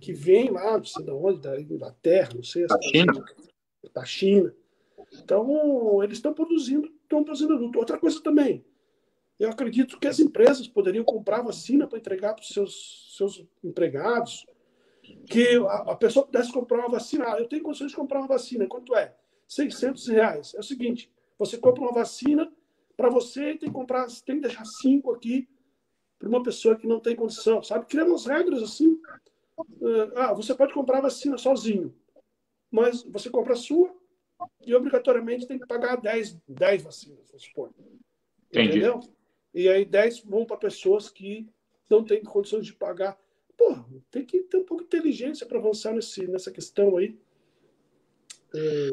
que vem lá, não sei de onde, da Inglaterra, não sei. Da China. Da China. Então, eles estão produzindo, estão produzindo adulto. Outra coisa também, eu acredito que as empresas poderiam comprar vacina para entregar para os seus, seus empregados, que a, a, pessoa pudesse comprar uma vacina. Ah, eu tenho condições de comprar uma vacina. Quanto é? 600 reais. É o seguinte, você compra uma vacina, para você tem que comprar, tem que deixar cinco aqui para uma pessoa que não tem condição, sabe? Criando as regras assim. Eh, ah, você pode comprar vacina sozinho, mas você compra a sua e obrigatoriamente tem que pagar 10, 10 vacinas, vamos supor. Entendi. Entendeu? E aí 10 vão para pessoas que não têm condições de pagar. Pô, tem que ter um pouco de inteligência para avançar nesse, nessa questão aí. É...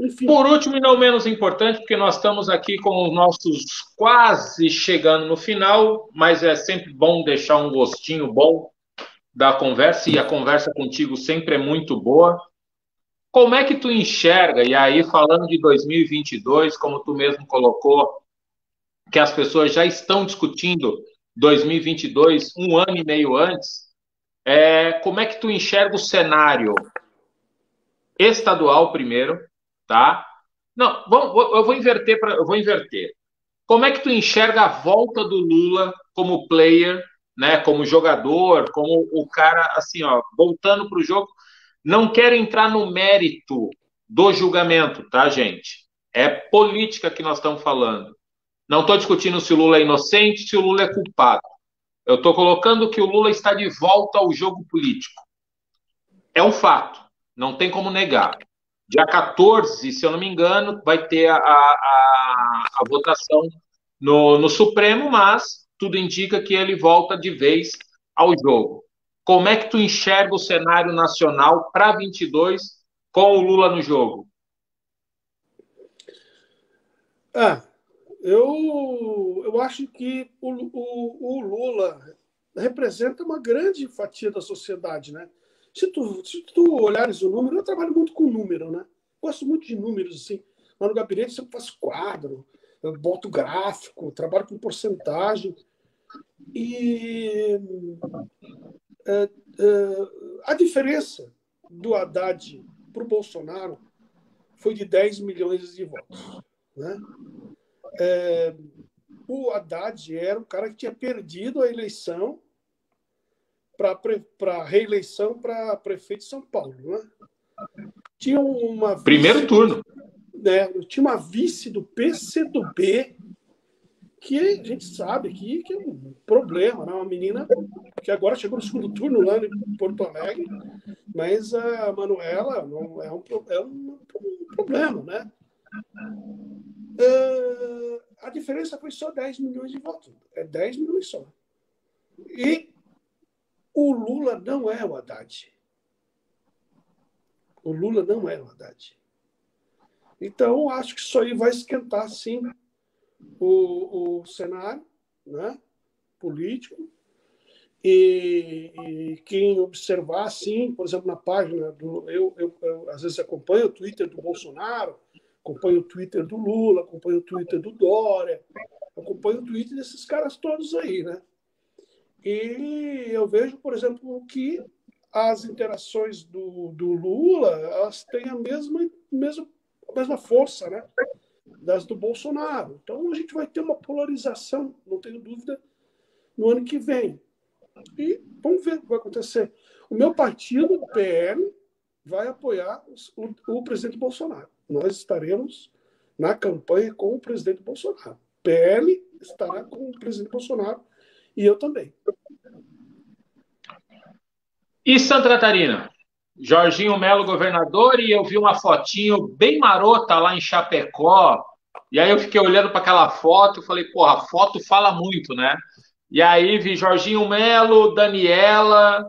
Enfim. Por último, e não menos importante, porque nós estamos aqui com os nossos quase chegando no final, mas é sempre bom deixar um gostinho bom da conversa, e a conversa contigo sempre é muito boa. Como é que tu enxerga, e aí falando de 2022, como tu mesmo colocou, que as pessoas já estão discutindo 2022, um ano e meio antes, é, como é que tu enxerga o cenário estadual primeiro, tá? Não, vamos, eu vou inverter para, eu vou inverter. Como é que tu enxerga a volta do Lula como player, né, como jogador, como o cara assim, ó, voltando para o jogo? Não quero entrar no mérito do julgamento, tá, gente? É política que nós estamos falando. Não estou discutindo se o Lula é inocente, se o Lula é culpado. Eu estou colocando que o Lula está de volta ao jogo político. É um fato, não tem como negar. Dia 14, se eu não me engano, vai ter a, a, a votação no, no Supremo, mas tudo indica que ele volta de vez ao jogo. Como é que tu enxerga o cenário nacional para 22 com o Lula no jogo? Ah, eu, eu acho que o, o, o, Lula representa uma grande fatia da sociedade, né? Se tu, se tu olhares o número, eu trabalho muito com número, né? Gosto muito de números, assim. Lá no gabinete eu faço quadro, eu boto gráfico, trabalho com porcentagem. E é, é, a diferença do Haddad para o Bolsonaro foi de 10 milhões de votos. Né? É, o Haddad era um cara que tinha perdido a eleição para a reeleição para prefeito de São Paulo. Né? Tinha uma vice, Primeiro turno. Né, tinha uma vice do PCdoB, que a gente sabe que, que é um problema, né? uma menina que agora chegou no segundo turno lá em Porto Alegre, mas a Manuela não, é, um, é um, um problema, né? Uh, a diferença foi só 10 milhões de votos. É 10 milhões só. E o Lula não é o Haddad. O Lula não é o Haddad. Então, acho que isso aí vai esquentar, sim, o, o cenário né, político. E, e, quem observar, sim, por exemplo, na página do. Eu, eu, eu às vezes acompanho o Twitter do Bolsonaro, acompanho o Twitter do Lula, acompanho o Twitter do Dória, acompanho o Twitter desses caras todos aí, né? E eu vejo, por exemplo, que as interações do, do Lula elas têm a mesma, mesma, a mesma força, né? Das do Bolsonaro. Então a gente vai ter uma polarização, não tenho dúvida, no ano que vem. E vamos ver o que vai acontecer. O meu partido, o PL, vai apoiar o, o presidente Bolsonaro nós estaremos na campanha com o presidente Bolsonaro. PL estará com o presidente Bolsonaro e eu também. E Santa Catarina? Jorginho Melo, governador, e eu vi uma fotinho bem marota lá em Chapecó. E aí eu fiquei olhando para aquela foto e falei, porra, a foto fala muito, né? E aí vi Jorginho Melo, Daniela,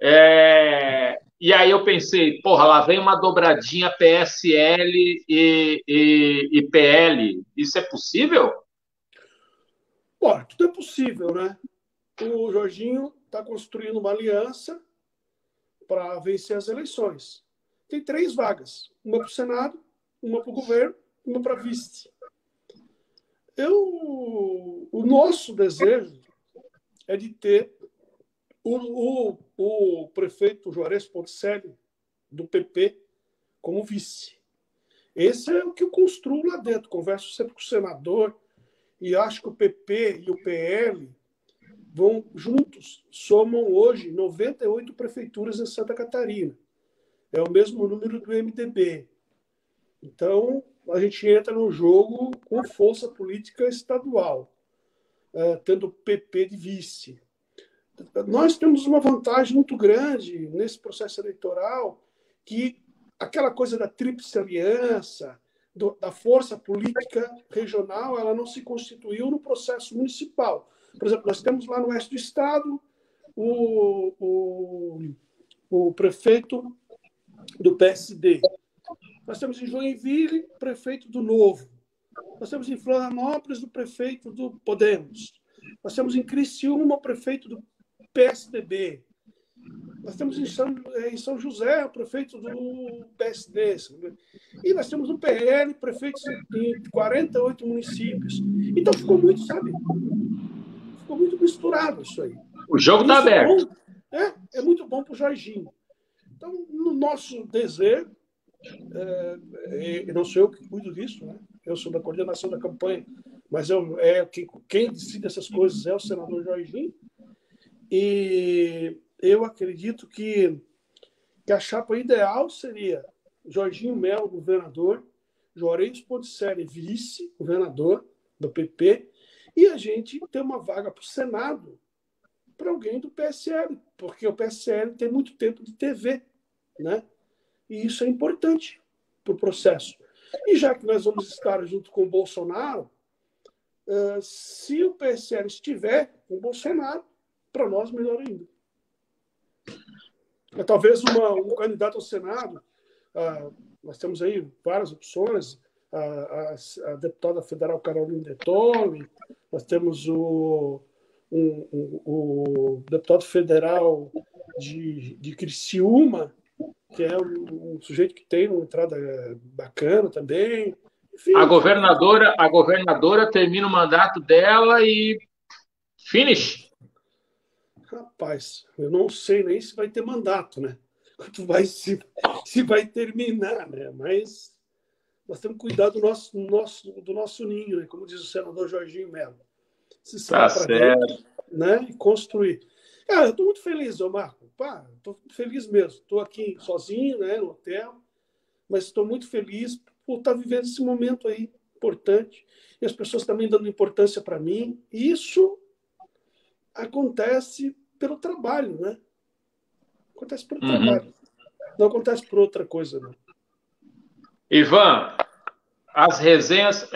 é, e aí eu pensei, porra, lá vem uma dobradinha PSL e, e, e PL. Isso é possível? Bom, tudo é possível, né? O Jorginho está construindo uma aliança para vencer as eleições. Tem três vagas: uma para o Senado, uma para o governo, uma para vice. Eu, o nosso desejo é de ter o, o, o prefeito Juarez Ponticelli, do PP, como vice. Esse é o que eu construo lá dentro. Converso sempre com o senador e acho que o PP e o PL vão juntos, somam hoje 98 prefeituras em Santa Catarina. É o mesmo número do MDB. Então, a gente entra no jogo com força política estadual. uh, tendo o PP de vice. Nós temos uma vantagem muito grande nesse processo eleitoral, que aquela coisa da tríplice aliança, do, da força política regional, ela não se constituiu no processo municipal. Por exemplo, nós temos lá no oeste do estado o, o, o prefeito do PSD. Nós temos em Joinville o prefeito do Novo. Nós temos em Florianópolis o prefeito do Podemos. Nós temos em Criciúma o prefeito do PSDB. Nós temos em São, em São José o prefeito do PSD. E nós temos no PL prefeitos em 48 municípios. Então ficou muito, sabe? Ficou muito misturado isso aí. O jogo está aberto. É, é muito bom para o Jorginho. Então, no nosso desejo, é, não sou eu que cuido disso, né? eu sou da coordenação da campanha, mas eu, é quem, quem decide essas coisas é o senador Jorginho. E eu acredito que, que a chapa ideal seria Jorginho Melo, governador, Juarez Ponticelli, vice-governador do PP, e a gente ter uma vaga para o Senado para alguém do PSL, porque o PSL tem muito tempo de TV, né? E isso é importante para o processo. E já que nós vamos estar junto com o Bolsonaro, se o PSL estiver com o Bolsonaro, para nós melhor ainda. É, talvez uma, um candidato ao Senado, uh, nós temos aí várias opções, a, a, a deputada federal Carolina Detone, nós temos o, um, o deputado federal de, de Criciúma, que é um, um, sujeito que tem uma entrada bacana também. Enfim, a governadora, a governadora termina o mandato dela e finish. Rapaz, eu não sei nem se vai ter mandato, né? Quanto vai se, se vai terminar, né? Mas nós temos que cuidar do nosso, nosso, do nosso ninho, né? como diz o senador Jorginho Melo. Se tá certo. né? E construir. Cara, eu estou muito feliz, ô Marco. Pá, estou feliz mesmo. Estou aqui sozinho, né, no hotel, mas estou muito feliz por estar vivendo esse momento aí importante. E as pessoas também dando importância para mim. Isso acontece pelo trabalho, né? Acontece pelo uhum. trabalho. Não acontece por outra coisa, não. Ivan, as resenhas.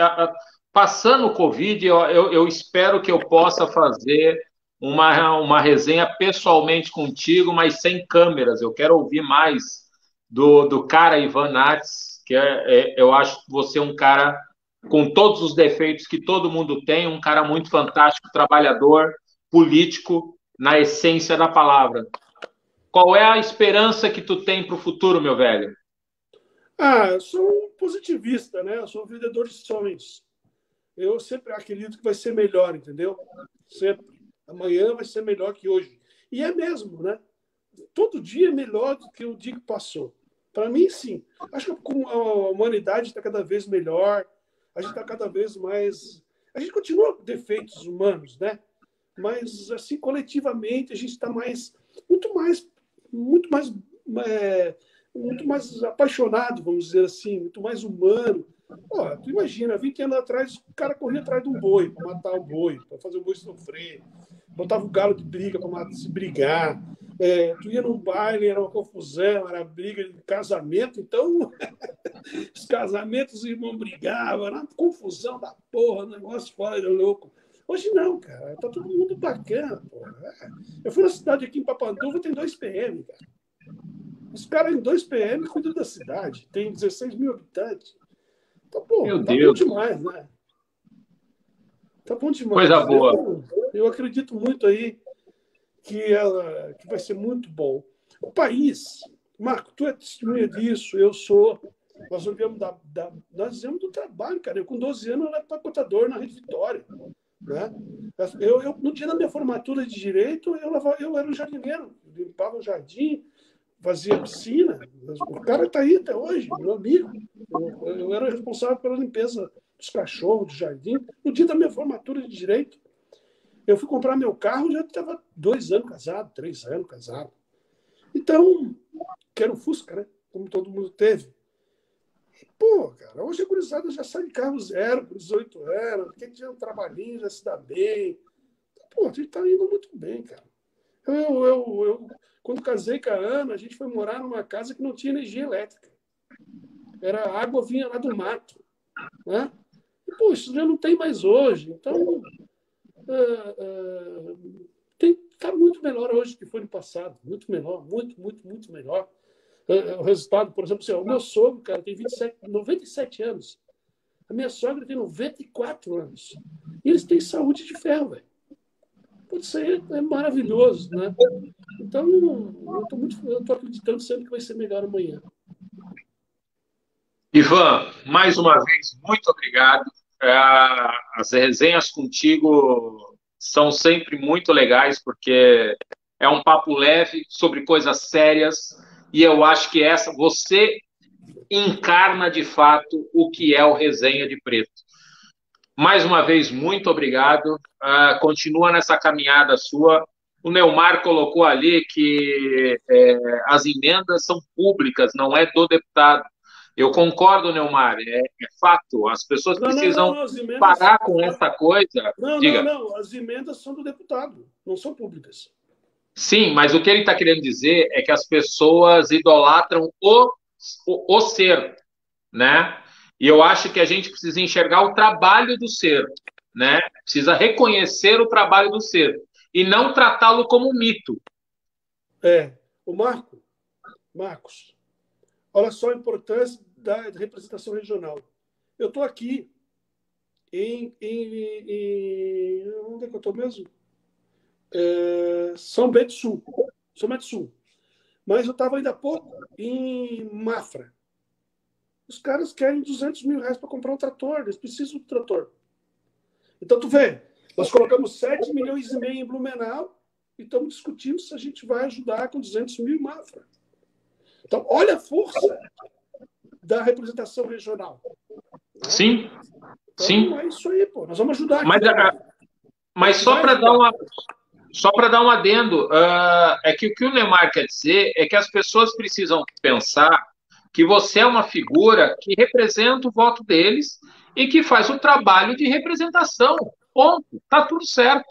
Passando o Covid, eu, eu, eu espero que eu possa fazer uma, uma resenha pessoalmente contigo, mas sem câmeras. Eu quero ouvir mais do, do cara Ivan Nats, que é, é, eu acho você um cara com todos os defeitos que todo mundo tem, um cara muito fantástico, trabalhador, político, na essência da palavra. Qual é a esperança que tu tem para o futuro, meu velho? Ah, eu sou um positivista, né? Eu sou um vendedor de sonhos. Eu sempre acredito que vai ser melhor, entendeu? Sempre. Amanhã vai ser melhor que hoje. E é mesmo, né? Todo dia é melhor do que o dia que passou. Para mim, sim. Acho que a humanidade está cada vez melhor, a gente está cada vez mais. A gente continua com defeitos humanos, né? Mas, assim, coletivamente, a gente está mais. Muito mais. Muito mais. É, muito mais apaixonado, vamos dizer assim, muito mais humano. Pô, tu imagina, 20 anos atrás, o cara corria atrás de um boi, para matar o boi, para fazer o boi sofrer botava o galo de briga para se brigar. É, tu ia num baile, era uma confusão, era briga de casamento, então (laughs) os casamentos os irmãos brigavam, era uma confusão da porra, negócio fora era louco. Hoje não, cara, tá todo mundo bacana, porra. É. Eu fui na cidade aqui em Papanduva, tem dois PM, cara. Os caras em dois PM cuidam da cidade, tem 16 mil habitantes. Então, pô, Meu tá Deus. bom demais, né? Tá bom demais. Coisa boa. Eu, eu acredito muito aí que, ela, que vai ser muito bom. O país, Marco, tu é testemunha disso, eu sou. Nós viemos da, da, nós viemos do trabalho, cara. Eu, com 12 anos, eu era pacotador na Rede Vitória. Né? Eu, eu, no dia da minha formatura de direito, eu, eu era um jardineiro, limpava o jardim, fazia piscina. O cara está aí até hoje, meu amigo. Eu, eu era responsável pela limpeza dos cachorros, do jardim. No dia da minha formatura de direito, eu fui comprar meu carro, já estava dois anos casado, três anos casado. Então, quero Fusca, né? Como todo mundo teve. Pô, cara, hoje a gurizada já sai de carro zero, com 18 anos, quem tinha um trabalhinho já se dá bem. Pô, a gente tá indo muito bem, cara. Eu, eu, eu, quando casei com a Ana, a gente foi morar numa casa que não tinha energia elétrica. Era a água vinha lá do mato. Né? E, pô, isso já não tem mais hoje. Então, uh, uh, tem, tá muito melhor hoje que foi no passado. Muito melhor, muito, muito, muito melhor. Uh, o resultado, por exemplo, assim, o meu sogro, cara, tem 27, 97 anos. A minha sogra tem 94 anos. E eles têm saúde de ferro, velho. Isso aí é maravilhoso, né? Então, eu estou muito, eu tô acreditando sempre que vai ser melhor amanhã. Ivan, mais uma vez, muito obrigado. É, as resenhas contigo são sempre muito legais, porque é um papo leve sobre coisas sérias, e eu acho que essa, você encarna de fato o que é o Resenha de Preto. Mais uma vez, muito obrigado. Uh, continua nessa caminhada sua. O Neumar colocou ali que é, as emendas são públicas, não é do deputado. Eu concordo, Neumar, é, é fato. As pessoas não, precisam não, não, emendas... parar com essa coisa. Não, Diga. não, não. As emendas são do deputado, não são públicas. Sim, mas o que ele está querendo dizer é que as pessoas idolatram o, o, o ser, né? E eu acho que a gente precisa enxergar o trabalho do ser, né? Precisa reconhecer o trabalho do ser e não tratá-lo como um mito. É, o Marco, Marcos, olha só a importância da representação regional. Eu estou aqui em, em, em, onde é que eu estou mesmo? É, São Bento Sul, São Bento Sul. Mas eu estava ainda há pouco em Mafra. Os caras querem 200 mil reais para comprar um trator, eles precisam do trator. Então, tu vê, nós colocamos 7 milhões e meio em Blumenau e estamos discutindo se a gente vai ajudar com 200 mil em Mafra. Então, olha a força da representação regional. Sim, então, sim. É isso aí, pô. Nós vamos ajudar. Mas, a, mas só para dar uma só para dar um adendo, uh, é que o que o Neymar quer dizer é que as pessoas precisam pensar que você é uma figura que representa o voto deles e que faz o trabalho de representação. Ponto. Tá tudo certo.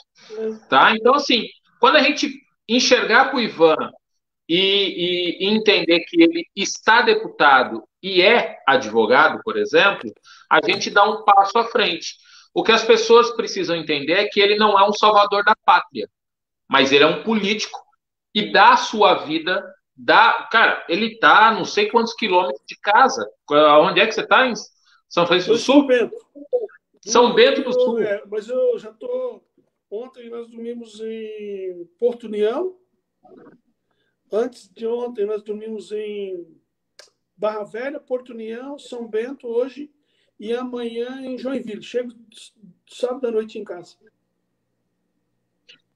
Tá? Então, assim, quando a gente enxergar para o Ivan e, e, entender que ele está deputado e é advogado, por exemplo, a gente dá um passo à frente. O que as pessoas precisam entender é que ele não é um salvador da pátria, mas ele é um político e dá a sua vida Dá, cara, ele tá não sei quantos quilômetros de casa. Onde é que você está? Em São Francisco do Sul? São Bento. São Bento do Sul. É, mas eu já tô. Ontem nós dormimos em Porto União. Antes de ontem nós dormimos em Barra Velha, Porto União, São Bento hoje e amanhã em Joinville. Chego sábado à noite em casa.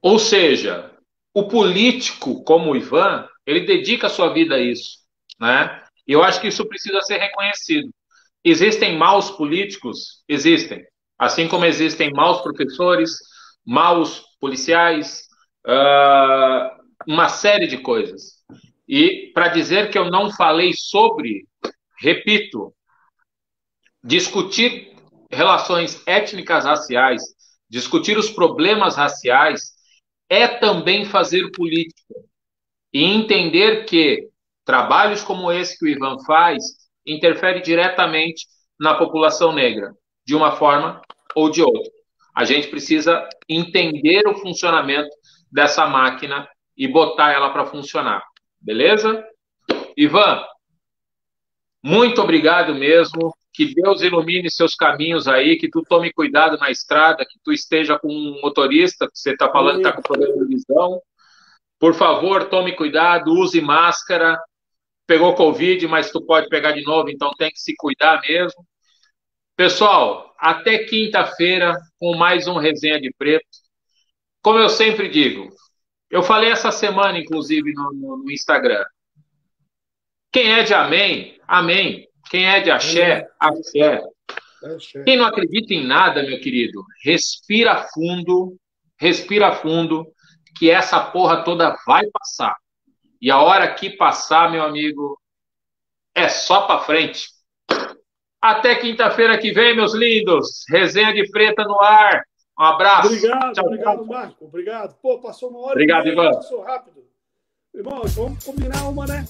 Ou seja, o político como o Ivan, ele dedica a sua vida a isso, né? Eu acho que isso precisa ser reconhecido. Existem maus políticos? Existem. Assim como existem maus professores, maus policiais, uh, uma série de coisas. E para dizer que eu não falei sobre, repito, discutir relações étnicas raciais, discutir os problemas raciais, é também fazer política e entender que trabalhos como esse que o Ivan faz interfere diretamente na população negra, de uma forma ou de outra. A gente precisa entender o funcionamento dessa máquina e botar ela para funcionar. Beleza? Ivan, muito obrigado mesmo. Que Deus ilumine seus caminhos aí, que tu tome cuidado na estrada, que tu esteja com um motorista, que você está falando que está com problema de visão. Por favor, tome cuidado, use máscara. Pegou Covid, mas tu pode pegar de novo, então tem que se cuidar mesmo. Pessoal, até quinta-feira com mais um Resenha de Preto. Como eu sempre digo, eu falei essa semana, inclusive, no, no, no Instagram. Quem é de amém, amém. Quem é de axé, axé. Quem não acredita em nada, meu querido, respira fundo, respira fundo, que essa porra toda vai passar. E a hora que passar, meu amigo, é só para frente. Até quinta-feira que vem, meus lindos. Resenha de preta no ar. Um abraço. Obrigado, tchau, obrigado, Marco. Obrigado. Pô, passou uma hora obrigado, Ivan. passou rápido. Irmão, vamos combinar uma, né?